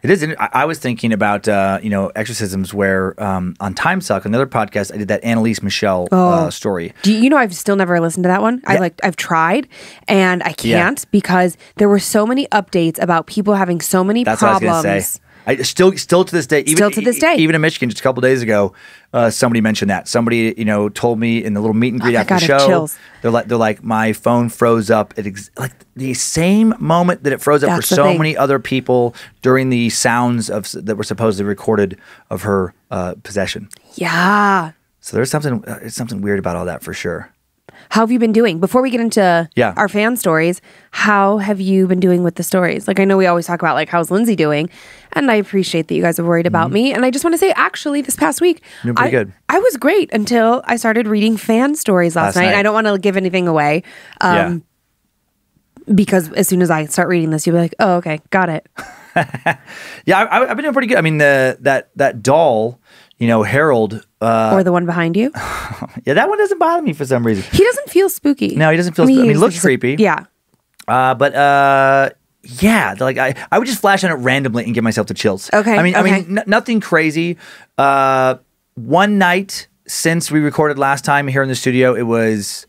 It is. I, I was thinking about uh, you know exorcisms where um, on Time Suck, another podcast, I did that Anneliese Michel Oh. uh, story. Do you, you know I've still never listened to that one? I like I've tried and I can't because there were so many updates about people having so many That's what I was problems. Going to say. I still, still to this day, even Still to this day. even in Michigan, just a couple days ago, uh, somebody mentioned that. Somebody, you know, told me in the little meet and greet Oh after the God, have show. They're like, they're like, my phone froze up at ex- like the same moment that it froze up That's for so thing. many other people during the sounds of that were supposedly recorded of her uh, possession. Yeah. So there's something, uh, something weird about all that for sure. How have you been doing? Before we get into Yeah. our fan stories, how have you been doing with the stories? Like I know we always talk about like how's Lynze doing, and I appreciate that you guys are worried about me. And I just want to say, actually, this past week, Mm-hmm. I, good. I was great until I started reading fan stories last, Last night. night. I don't want to give anything away. Um, yeah. because as soon as I start reading this, you'll be like, oh, okay, got it. Yeah, I, I've been doing pretty good. I mean, the that that doll, you know, Harold. Uh, or the one behind you. yeah, that one doesn't bother me for some reason. He doesn't feel spooky. No, he doesn't feel I mean, he he's looks creepy. Yeah. Uh, but uh, yeah, like I, I would just flash on it randomly and give myself the chills. Okay, I mean, I mean, n- nothing crazy. Uh, one night since we recorded last time here in the studio, it was.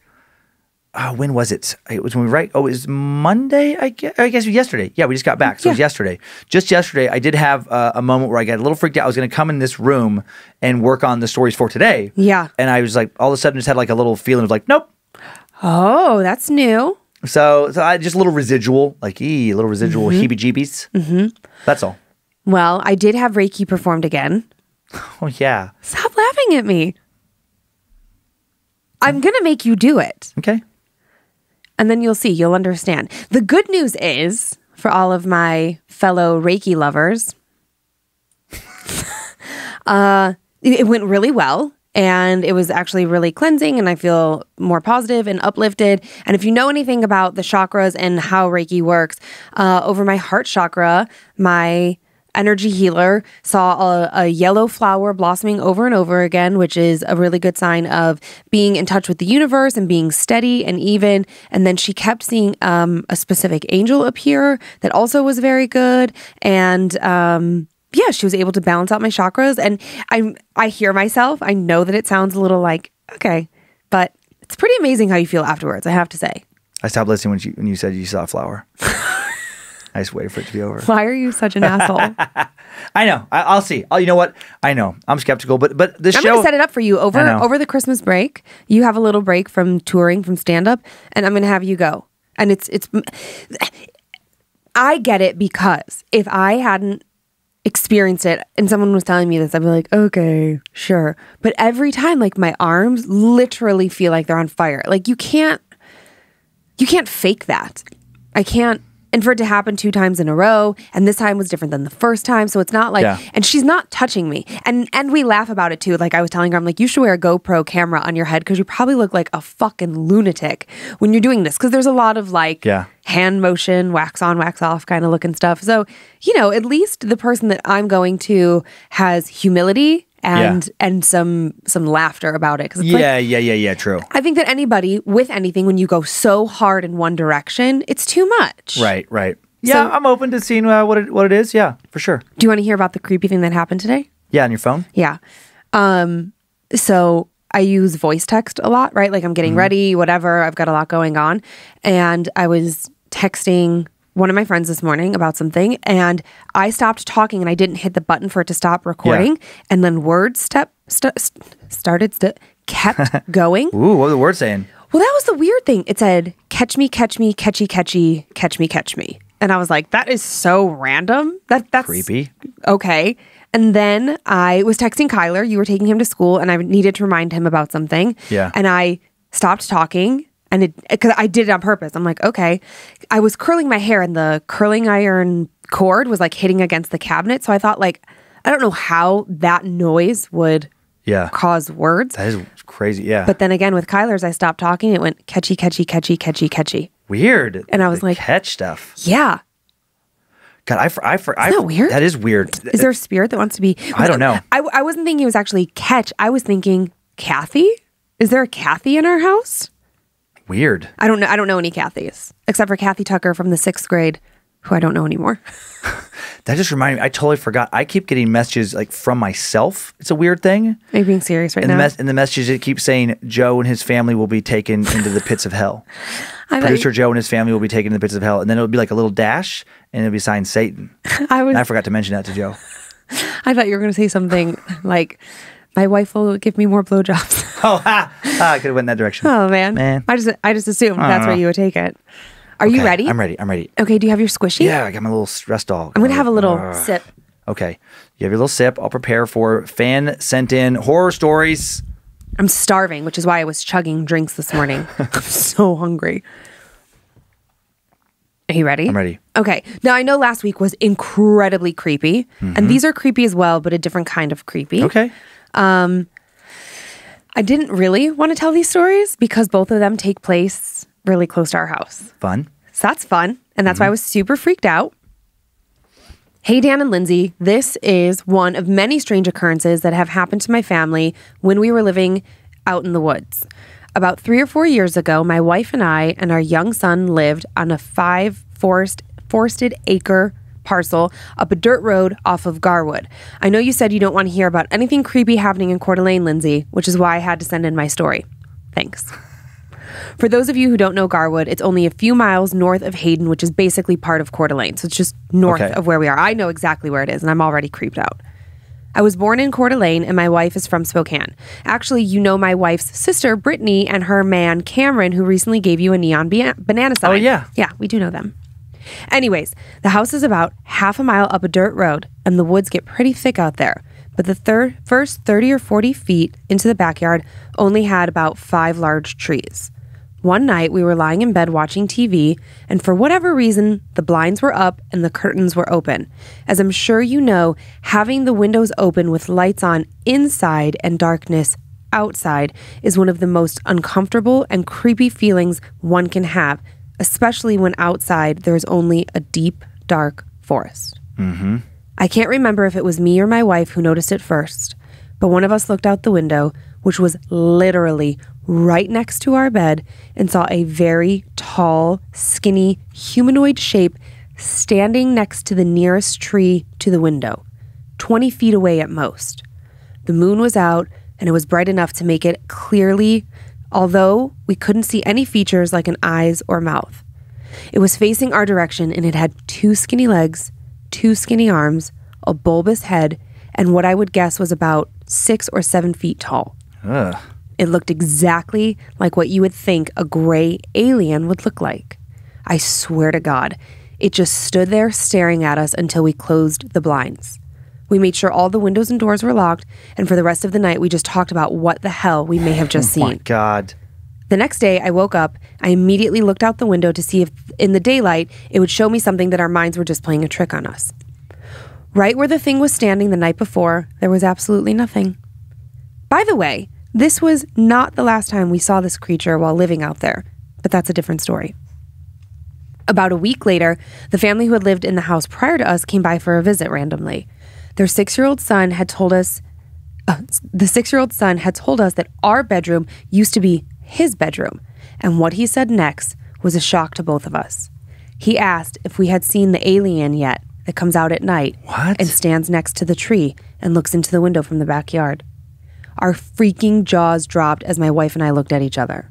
Uh, when was it? It was when we right. Oh, it was Monday. I guess, I guess yesterday. Yeah, we just got back, so it was yesterday. Just yesterday, I did have uh, a moment where I got a little freaked out. I was going to come in this room and work on the stories for today. Yeah. and I was like, all of a sudden, just had like a little feeling of like, nope, Oh, that's new. so, so I just a little residual, like ee, a little residual heebie-jeebies. Mm-hmm. That's all. Well, I did have Reiki performed again. Oh yeah. Stop laughing at me. I'm going to make you do it. Okay. And then you'll see, you'll understand. The good news is for all of my fellow Reiki lovers, uh, it went really well. And it was actually really cleansing, and I feel more positive and uplifted. And if you know anything about the chakras and how Reiki works, uh, over my heart chakra, my energy healer saw a, a yellow flower blossoming over and over again, which is a really good sign of being in touch with the universe and being steady and even. And then she kept seeing um, a specific angel appear that also was very good. And um, yeah, she was able to balance out my chakras. And I I hear myself. I know that it sounds a little like okay, but it's pretty amazing how you feel afterwards. I have to say. I stopped listening when you when you said you saw a flower. I just waited for it to be over. Why are you such an asshole? I'm know. I, I'll see. Oh, you know what? I know. I'm skeptical, but but the show. I'm gonna set it up for you over over the Christmas break. You have a little break from touring from stand up, and I'm gonna have you go. And it's it's. I get it because if I hadn't experienced it and someone was telling me this, I'd be like, okay, sure. But every time, like my arms literally feel like they're on fire. Like you can't, you can't fake that. I can't. And for it to happen two times in a row, and this time was different than the first time, so it's not like. Yeah. And she's not touching me, and and we laugh about it too. Like I was telling her, I'm like, you should wear a GoPro camera on your head because you probably look like a fucking lunatic when you're doing this. Because there's a lot of like, Yeah. hand motion, wax on, wax off kind of looking stuff. So, you know, at least the person that I'm going to has humility and Yeah. and some some laughter about it. Cause it's yeah, like, yeah, yeah, yeah. True. I think that anybody with anything, when you go so hard in one direction, it's too much. Right, right. Yeah, So- I'm open to seeing uh, what it what it is. Yeah, for sure. Do you want to hear about the creepy thing that happened today? Yeah, on your phone. Yeah. Um, so I use voice text a lot, right? Like I'm getting ready, whatever. I've got a lot going on. And I was texting one of my friends this morning about something and I stopped talking and I didn't hit the button for it to stop recording. And then words step st- st- started st- kept going. Ooh, what was the word saying? Well, that was the weird thing. It said, catch me, catch me, catchy, catchy, catch me, catch me. And I was like, that is so random. That that's Creepy. Okay. And then I was texting Kyler. You were taking him to school, and I needed to remind him about something. Yeah. And I stopped talking, and it because I did it on purpose. I'm like, okay. I was curling my hair, and the curling iron cord was like hitting against the cabinet. So I thought, like, I don't know how that noise would Yeah, cause words. that is crazy. Yeah, But then again, with Kyler's, I stopped talking. It went catchy, catchy, catchy, catchy, catchy. weird. And I was The like- catch stuff. Yeah. God, I, for, I, for, I, that weird? That is weird. Is there a spirit that wants to be? I don't know. I, I wasn't thinking it was actually catch. I was thinking Kathy. Is there a Kathy in our house? Weird? I don't know. I don't know any Kathys except for Kathy Tucker from the sixth grade, who I don't know anymore. That just reminded me. I totally forgot. I keep getting messages like from myself. It's a weird thing. Are you being serious right In the, now? mes- in the messages, it keeps saying Joe and his family will be taken into the pits of hell. I, Producer Joe and his family will be taken to the pits of hell, and then it'll be like a little dash, and it'll be signed Satan. I was. And I forgot to mention that to Joe. I thought you were going to say something like, "My wife will give me more blowjobs." Oh, ha! Ah, I could have went in that direction. oh man. Man. I just I just assumed that's where you would take it. Are you ready? I'm ready. I'm ready. Okay. Do you have your squishy? Yeah, I got my little stress doll. I'm gonna have a little Ugh. sip. Okay, you have your little sip. I'll prepare for fan sent in horror stories. I'm starving, which is why I was chugging drinks this morning. I'm so hungry. Are you ready? I'm ready. Okay. Now I know last week was incredibly creepy, and these are creepy as well, but a different kind of creepy. Okay. Um, I didn't really want to tell these stories because both of them take place really close to our house. Fun. So that's fun, and that's why I mm-hmm. was super freaked out. Hey, Dan and Lynze, this is one of many strange occurrences that have happened to my family when we were living out in the woods. About three or four years ago, my wife and I and our young son lived on a five forest, forested acre parcel up a dirt road off of Garwood. I know you said you don't want to hear about anything creepy happening in Coeur d'Alene, Lynze, which is why I had to send in my story. Thanks. For those of you who don't know Garwood, it's only a few miles north of Hayden, which is basically part of Coeur d'Alene. So it's just north Okay. of where we are. I know exactly where it is, and I'm already creeped out. I was born in Coeur d'Alene, and my wife is from Spokane. Actually, you know my wife's sister, Brittany, and her man, Cameron, who recently gave you a neon ba- banana sign. Oh, yeah. Yeah, we do know them. Anyways, the house is about half a mile up a dirt road, and the woods get pretty thick out there. But the first 30 or 40 feet into the backyard only had about five large trees. One night, we were lying in bed watching TV, and for whatever reason, the blinds were up and the curtains were open. As I'm sure you know, having the windows open with lights on inside and darkness outside is one of the most uncomfortable and creepy feelings one can have, especially when outside there is only a deep, dark forest. Mm-hmm. I can't remember if it was me or my wife who noticed it first, but one of us looked out the window, which was literally right next to our bed, and saw a very tall, skinny, humanoid shape standing next to the nearest tree to the window, 20 feet away at most. The moon was out and it was bright enough to make it clearly, although we couldn't see any features like an eyes or mouth. It was facing our direction and it had two skinny legs, two skinny arms, a bulbous head, and what I would guess was about six or seven feet tall. Ugh. It looked exactly like what you would think a gray alien would look like. I swear to God, it just stood there staring at us until we closed the blinds. We made sure all the windows and doors were locked, and for the rest of the night, we just talked about what the hell we may have just Oh my. God. The next day, I woke up. I immediately looked out the window to see if, in the daylight, it would show me something that our minds were just playing a trick on us. Right where the thing was standing the night before, there was absolutely nothing. By the way, this was not the last time we saw this creature while living out there, but that's a different story. About a week later, the family who had lived in the house prior to us came by for a visit randomly. Their six year old son had told us uh, the six year old son had told us that our bedroom used to be his bedroom. And what he said next was a shock to both of us. He asked if we had seen the alien yet that comes out at night What? and stands next to the tree and looks into the window from the backyard. Our freaking jaws dropped as my wife and I looked at each other.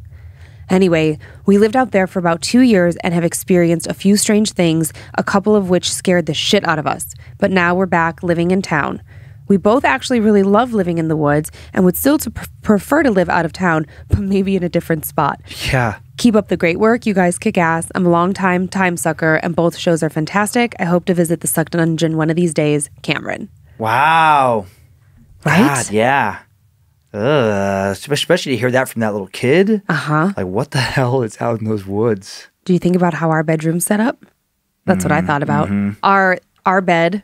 Anyway, we lived out there for about two years and have experienced a few strange things, a couple of which scared the shit out of us. But now we're back living in town. We both actually really love living in the woods and would still to pr- prefer to live out of town, but maybe in a different spot. Yeah. Keep up the great work. You guys kick ass. I'm a long time time sucker, and both shows are fantastic. I hope to visit the Suck Dungeon one of these days. Cameron. Wow. Right? God, yeah. Ugh. Especially to hear that from that little kid. Uh huh. Like, what the hell is out in those woods? Do you think about how our bedroom's set up? That's what I thought about. Our our bed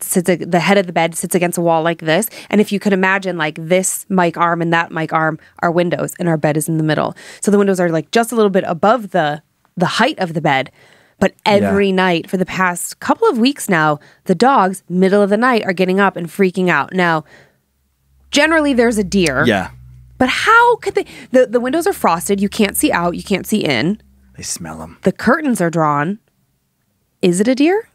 sits ag- the head of the bed sits against a wall like this, and if you could imagine like this mic arm and that mic arm are windows, and our bed is in the middle. So the windows are like just a little bit above the the height of the bed. But every night for the past couple of weeks now, the dogs middle of the night are getting up and freaking out. Now, generally there's a deer. Yeah. But how could they? The the windows are frosted. You can't see out. You can't see in. They smell them. The curtains are drawn. Is it a deer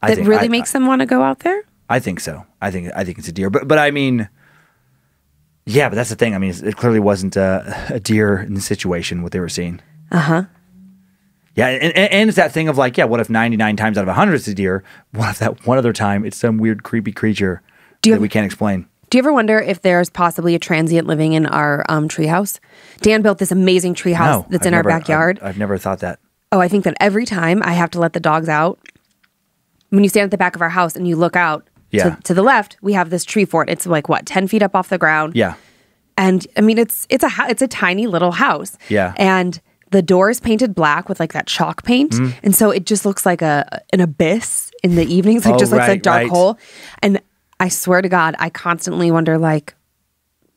I that think, really I, makes them want to go out there? I, I think so. I think I think it's a deer. But but I mean, yeah. But that's the thing. I mean, it clearly wasn't a, a deer in the situation what they were seeing. Uh huh. Yeah, and, and, and it's that thing of like, yeah, what if 99 times out of 100 it's a deer? What if that one other time it's some weird, creepy creature that have- we can't explain? Do you ever wonder if there's possibly a transient living in our um, treehouse? Dan built this amazing treehouse No, that's I've in our backyard. I've, I've never thought that. oh, I think that every time I have to let the dogs out, when you stand at the back of our house and you look out Yeah. to, to the left, we have this tree fort. It's like what, ten feet up off the ground. Yeah. and I mean it's it's a it's a tiny little house. Yeah. and the door is painted black with like that chalk paint, Mm-hmm. and so it just looks like a an abyss in the evenings. Like Oh, just looks like a dark right. hole. And I swear to God, I constantly wonder like,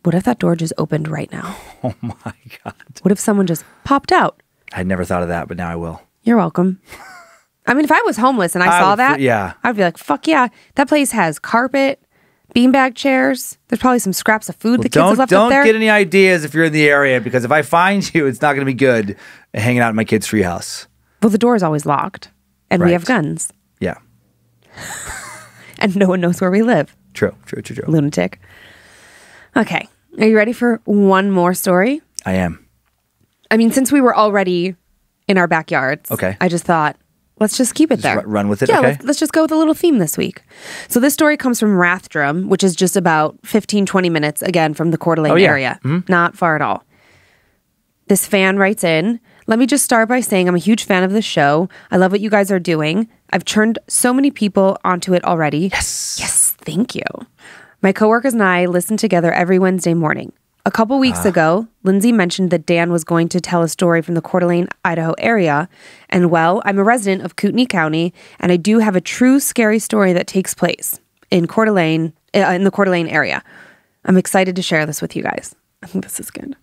what if that door just opened right now? Oh my God. What if someone just popped out? I'd never thought of that, but now I will. You're welcome. I mean, if I was homeless and I, I saw would that, yeah. I'd be like, fuck yeah. That place has carpet, beanbag chairs. There's probably some scraps of food the kids have don't left don't up there. get any ideas if you're in the area because if I find you, it's not going to be good hanging out in my kid's treehouse. well, the door is always locked, and we have guns, Yeah, and no one knows where we live. true, true, true, true. Lunatic. Okay. Are you ready for one more story? I am. I mean, since we were already in our backyards, Okay. I just thought, let's just keep it there. ru- run with it, Yeah, okay. let's, let's just go with a little theme this week. So this story comes from Rathdrum, which is just about 15, 20 minutes, again, from the Coeur d'Alene Oh, yeah. area. Mm-hmm. Not far at all. This fan writes in, let me just start by saying I'm a huge fan of the show. I love what you guys are doing. I've turned so many people onto it already. Yes. Yes, thank you. My coworkers and I listen together every Wednesday morning. A couple weeks ago, Lynze mentioned that Dan was going to tell a story from the Coeur d'Alene, Idaho area. And well, I'm a resident of Kootenai County, and I do have a true scary story that takes place in Coeur d'Alene, uh, in the Coeur d'Alene area. I'm excited to share this with you guys. I think this is good.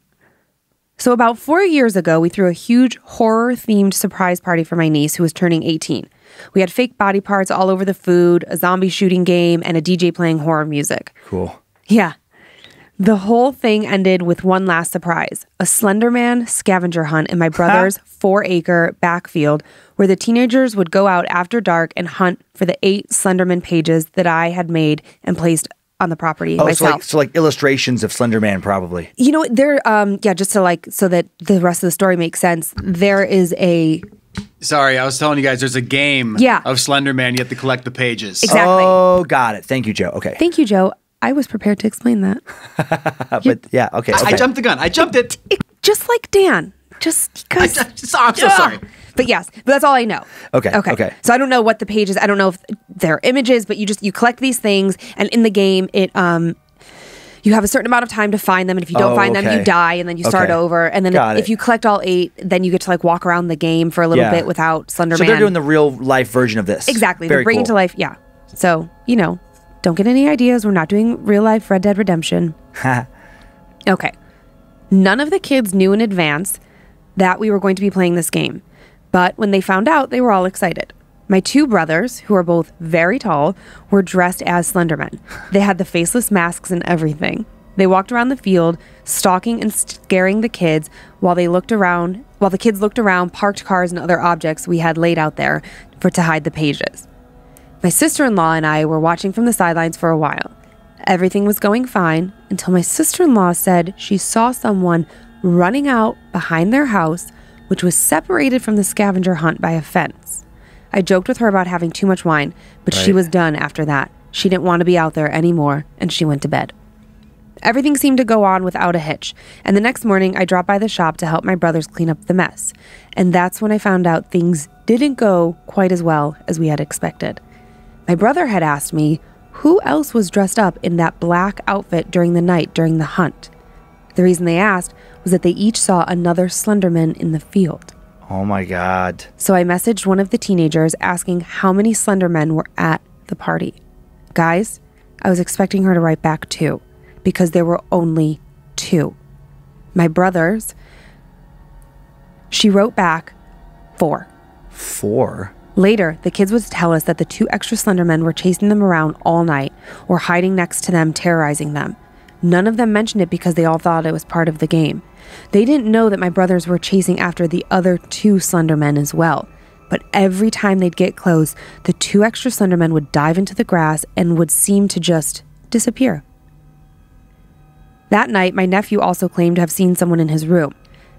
So, about four years ago, we threw a huge horror themed surprise party for my niece who was turning 18. We had fake body parts all over the food, a zombie shooting game, and a DJ playing horror music. Cool. Yeah. The whole thing ended with one last surprise a Slenderman scavenger hunt in my brother's four acre backfield where the teenagers would go out after dark and hunt for the eight Slenderman pages that I had made and placed on the property Oh, so myself. like, so like illustrations of Slender Man, probably. You know, there, um, yeah, just to like, so that the rest of the story makes sense, there is a, Sorry, I was telling you guys there's a game Yeah. of Slender Man. You have to collect the pages. Exactly. Oh, got it. Thank you, Joe. Okay. thank you, Joe. I was prepared to explain that. But yeah, okay. I okay. jumped the gun. I jumped it. Just like Dan, just I, because. I'm so Ugh. sorry. But yes, but that's all I know. Okay, Okay. okay. So I don't know what the pages. I don't know if they're images, but you just you collect these things, and in the game, it um, you have a certain amount of time to find them, and if you don't Oh, find them, you die, and then you start Okay. over, and then if, you collect all eight, then you get to like walk around the game for a little Yeah. bit without Slender So they're doing the real life version of this. exactly. Very they're bringing cool. to life. Yeah. So you know, don't get any ideas. We're not doing real life Red Dead Redemption. Okay. None of the kids knew in advance that we were going to be playing this game, but when they found out, they were all excited. My two brothers, who are both very tall, were dressed as Slendermen. They had the faceless masks and everything. They walked around the field, stalking and scaring the kids while they looked around, while the kids looked around parked cars and other objects we had laid out there for to hide the pages. My sister in law and I were watching from the sidelines for a while. Everything was going fine until my sister in law said she saw someone running out behind their house, which was separated from the scavenger hunt by a fence. I joked with her about having too much wine, but she was done after that. She didn't want to be out there anymore, and she went to bed. Everything seemed to go on without a hitch, and the next morning I dropped by the shop to help my brothers clean up the mess. And that's when I found out things didn't go quite as well as we had expected. My brother had asked me who else was dressed up in that black outfit during the night during the hunt. The reason they asked was that they each saw another Slenderman in the field. Oh my God. So I messaged one of the teenagers asking how many Slendermen were at the party. Guys, I was expecting her to write back two because there were only two. My brothers, she wrote back four. Four. Later, the kids would tell us that the two extra Slendermen were chasing them around all night or hiding next to them, terrorizing them. None of them mentioned it because they all thought it was part of the game. They didn't know that my brothers were chasing after the other two Slendermen as well. But every time they'd get close, the two extra Slendermen would dive into the grass and would seem to just disappear. That night, my nephew also claimed to have seen someone in his room.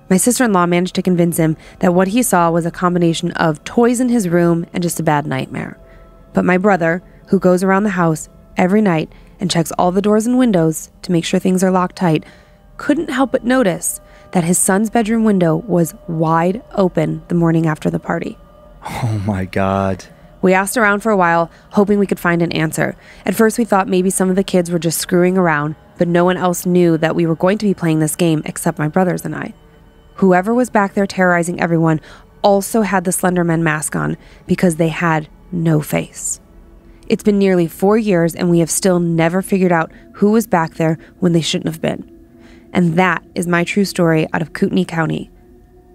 My sister in law managed to convince him that what he saw was a combination of toys in his room and just a bad nightmare. But my brother, who goes around the house every night and checks all the doors and windows to make sure things are locked tight, couldn't help but notice that his son's bedroom window was wide open the morning after the party. Oh my God. We asked around for a while, hoping we could find an answer. At first, we thought maybe some of the kids were just screwing around, but no one else knew that we were going to be playing this game except my brothers and I. Whoever was back there terrorizing everyone also had the Slenderman mask on because they had no face. It's been nearly four years, and we have still never figured out who was back there when they shouldn't have been. And that is my true story out of Kootenai County.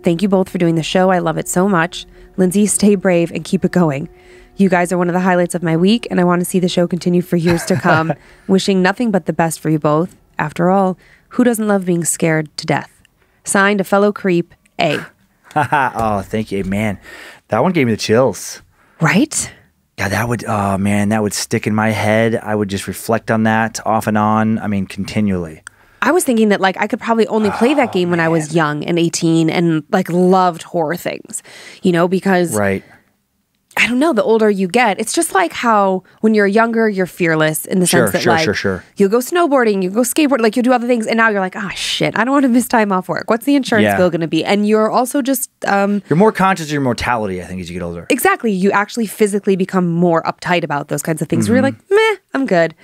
Thank you both for doing the show. I love it so much. Lynze, stay brave and keep it going. You guys are one of the highlights of my week, and I want to see the show continue for years to come. Wishing nothing but the best for you both. After all, who doesn't love being scared to death? Signed, a fellow creep, A. oh, thank you, man. That one gave me the chills. Right? Yeah, that would. Oh man, that would stick in my head. I would just reflect on that off and on. I mean, continually. I was thinking that like I could probably only play that game when I was young and 18 and like loved horror things, you know, because Right. I don't know, the older you get, it's just like how when you're younger, you're fearless in the Sure, sense that sure, like sure, sure. you'll go snowboarding, you go skateboard, like you'll do other things, and now you're like, ah, shit, I don't want to miss time off work. What's the insurance Yeah. bill going to be? And you're also just um, You're more conscious of your mortality, I think, as you get older. exactly, you actually physically become more uptight about those kinds of things. Where you're like, Mm-hmm. meh, I'm good.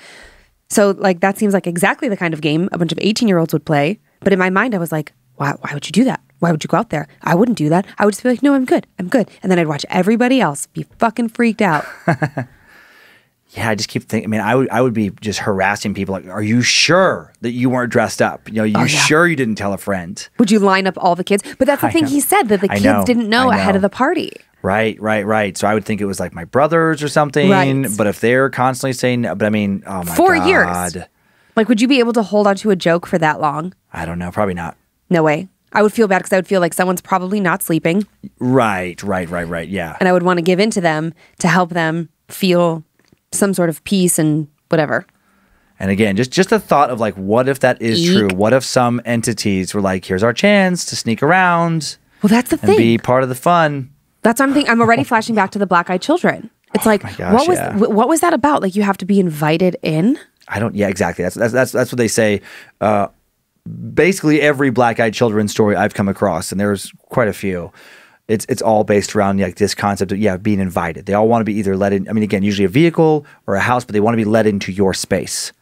So like that seems like exactly the kind of game a bunch of 18 year olds would play. But in my mind, I was like, why, why would you do that? Why would you go out there? I wouldn't do that. I would just be like, no, I'm good. I'm good. And then I'd watch everybody else be fucking freaked out. Yeah, I just keep thinking. I mean, I would, I would be just harassing people. Like, are you sure that you weren't dressed up? You know, you Oh, yeah. sure you didn't tell a friend? Would you line up all the kids? But that's the I thing know. he said that the I kids know. didn't know, I ahead of the party. Right, right, right. So I would think it was like my brothers or something. Right. But if they're constantly saying, but I mean, oh my Four god, years. Like, would you be able to hold on to a joke for that long? I don't know. Probably not. No way. I would feel bad because I would feel like someone's probably not sleeping, Right, right, right, right. Yeah. and I would want to give in to them to help them feel some sort of peace and whatever. And again, just just the thought of like, what if that is Eek. true? What if some entities were like, here's our chance to sneak around Well, that's the and thing. be part of the fun? That's what I'm thinking. I'm already flashing back to the black eyed children. It's like, Oh my gosh, what was yeah. what was that about? Like, you have to be invited in. I don't. Yeah, exactly. That's that's that's, that's what they say. Uh, basically, every Black Eyed Children story I've come across, and there's quite a few. It's it's all based around like this concept of yeah being invited. They all want to be either let in. I mean, again, usually a vehicle or a house, but they want to be let into your space.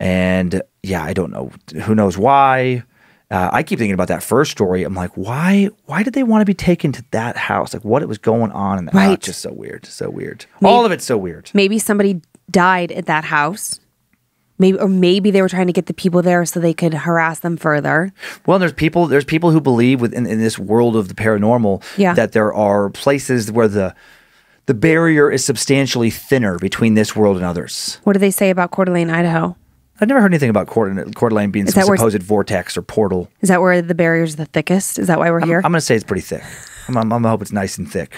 And yeah, I don't know. Who knows why? Uh, I keep thinking about that first story. I'm like, why? Why did they want to be taken to that house? Like, what was going on in that? Right. It's just so weird. So weird. All of it's so weird. Maybe somebody died at that house. Maybe, or maybe they were trying to get the people there so they could harass them further. Well, there's people. There's people who believe within in this world of the paranormal Yeah. that there are places where the the barrier is substantially thinner between this world and others. What do they say about Coeur d'Alene, Idaho? I've never heard anything about Coeur d'Alene, Coeur d'Alene being Is some supposed vortex or portal. Is that where the barrier's the thickest? Is that why we're I'm, here? I'm going to say it's pretty thick. I'm, I'm, I'm gonna hope it's nice and thick.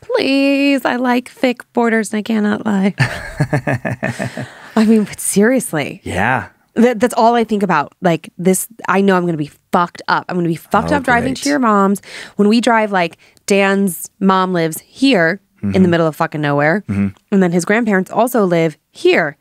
Please, I like thick borders and I cannot lie. I mean, but seriously, Yeah. that, that's all I think about. Like this, I know I'm going to be fucked up. I'm going to be fucked Oh, up driving great. to your mom's. When we drive, like Dan's mom lives here in the Mm-hmm. middle of fucking nowhere, and then his grandparents also live here.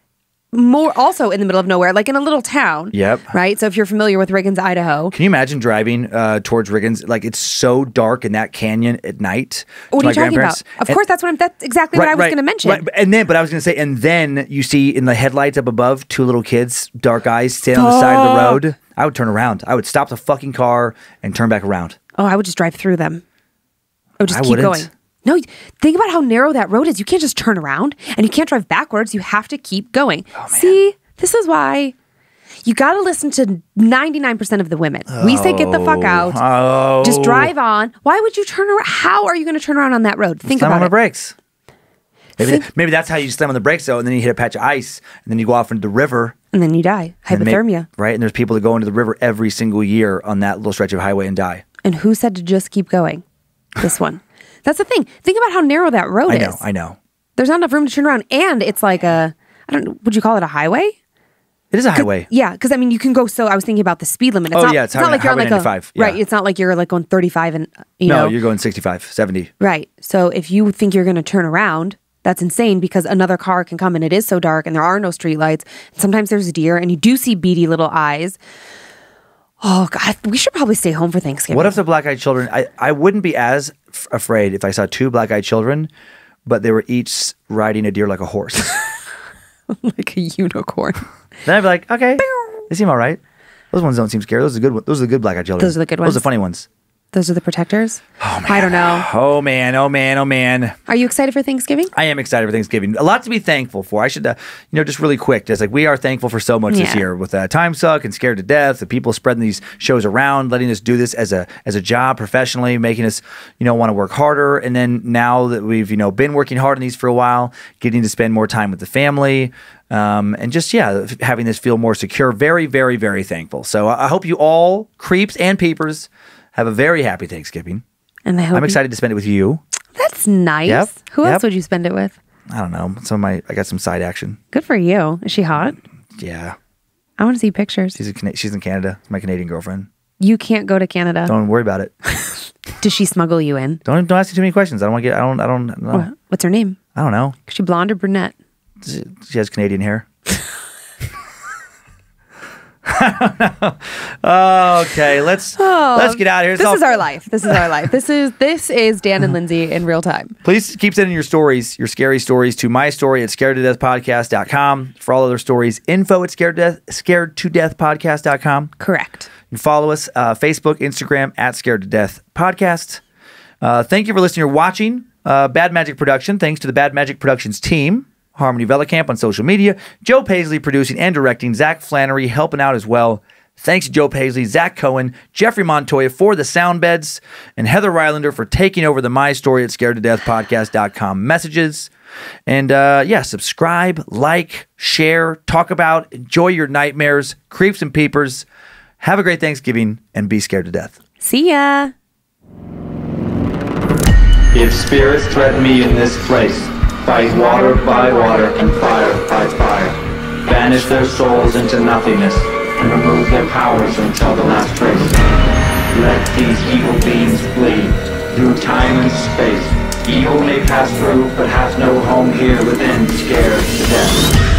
More also in the middle of nowhere, like in a little town. Yep. Right. So if you're familiar with Riggins, Idaho, Can you imagine driving uh, towards Riggins? Like it's so dark in that canyon at night. what are you talking about? Of And- course, that's what I'm. That's exactly what I was going to mention. Right, and then, but I was going to say, and then you see in the headlights up above two little kids, dark eyes, standing on the side of the road. I would turn around. I would stop the fucking car and turn back around. Oh, I would just drive through them. I would just I keep wouldn't. going. No, think about how narrow that road is. You can't just turn around and you can't drive backwards. You have to keep going. Oh, See, this is why you got to listen to 99% of the women. We say get the fuck out. Oh, Just drive on. Why would you turn around? How are you going to turn around on that road? Think Slam on about the it. brakes. Maybe, maybe that's how you slam on the brakes, though, and then you hit a patch of ice, and then you go off into the river. And then you die. and may- Hypothermia. right? And there's people that go into the river every single year on that little stretch of highway and die. And who said to just keep going? This one. That's the thing. Think about how narrow that road I is. know, I know. There's not enough room to turn around. And it's like a, I don't would you call it a highway? It is a highway. Yeah, because I mean, you can go. So I was thinking about the speed limit. It's Oh, not, yeah, it's not highway- like you're on like 95, a right. It's not like you're like going 35 and you no, know you're going 65, 70. right. So if you think you're going to turn around, that's insane because another car can come and it is so dark and there are no streetlights. And sometimes there's deer and you do see beady little eyes. Oh God, we should probably stay home for Thanksgiving. What if the black eyed children? I, I wouldn't be as f- afraid if I saw two black eyed children, but they were each riding a deer like a horse. like a unicorn? then I'd be like, okay, they seem all right. Those ones don't seem scary. Those are the good. one- Those are the good black eyed children. Those are the good ones. Those are the funny ones. Those are the protectors. Oh man. I don't know. Oh man, oh man, oh man. Are you excited for Thanksgiving? I am excited for Thanksgiving. A lot to be thankful for. I should, uh, you know, just really quick, just like we are thankful for so much this year with uh, Time Suck and Scared to Death, the people spreading these shows around, letting us do this as a as a job professionally, making us, you know, want to work harder. And then now that we've, you know, been working hard on these for a while, getting to spend more time with the family. Um, and just yeah, having this feel more secure. Very, very, very thankful. So I I hope you all, creeps and peepers, have a very happy Thanksgiving. And I hope I'm excited to spend it with you. That's nice. Yep, Who else would you spend it with? I don't know. Some of my I got some side action. Good for you. Is she hot? Yeah. I want to see pictures. She's a she's in Canada. It's my Canadian girlfriend. You can't go to Canada. Don't worry about it. Does she smuggle you in? Don't don't ask me too many questions. I don't want to get. I don't. I don't. No. What's her name? I don't know. Is she blonde or brunette? She has Canadian hair. okay, let's let's get out of here. This So- is our life. This is our life. This is this is Dan and Lynze in real time. Please keep sending your stories, your scary stories to my story at scared to death podcast.com. For all other stories, info at scared to death, scared to death podcast.com. Correct. You can follow us uh, Facebook, Instagram at Scared to Death Podcast. Uh, thank you for listening or watching uh, Bad Magic Production. Thanks to the Bad Magic Productions team, Harmony Velicamp on social media, Joe Paisley producing and directing, Zach Flannery helping out as well. Thanks to Joe Paisley, Zach Cohen, Jeffrey Montoya for the sound beds, and Heather Rylander for taking over the My Story at Scared to Death Podcast.com messages. And uh, yeah, subscribe, like, share, talk about, enjoy your nightmares, creeps and peepers. Have a great Thanksgiving and be scared to death. See ya. If spirits threaten me in this place, fight water by water and fire by fire. Banish their souls into nothingness and remove their powers until the last trace. Let these evil beings flee through time and space. Evil may pass through, but has no home here within, scared to death.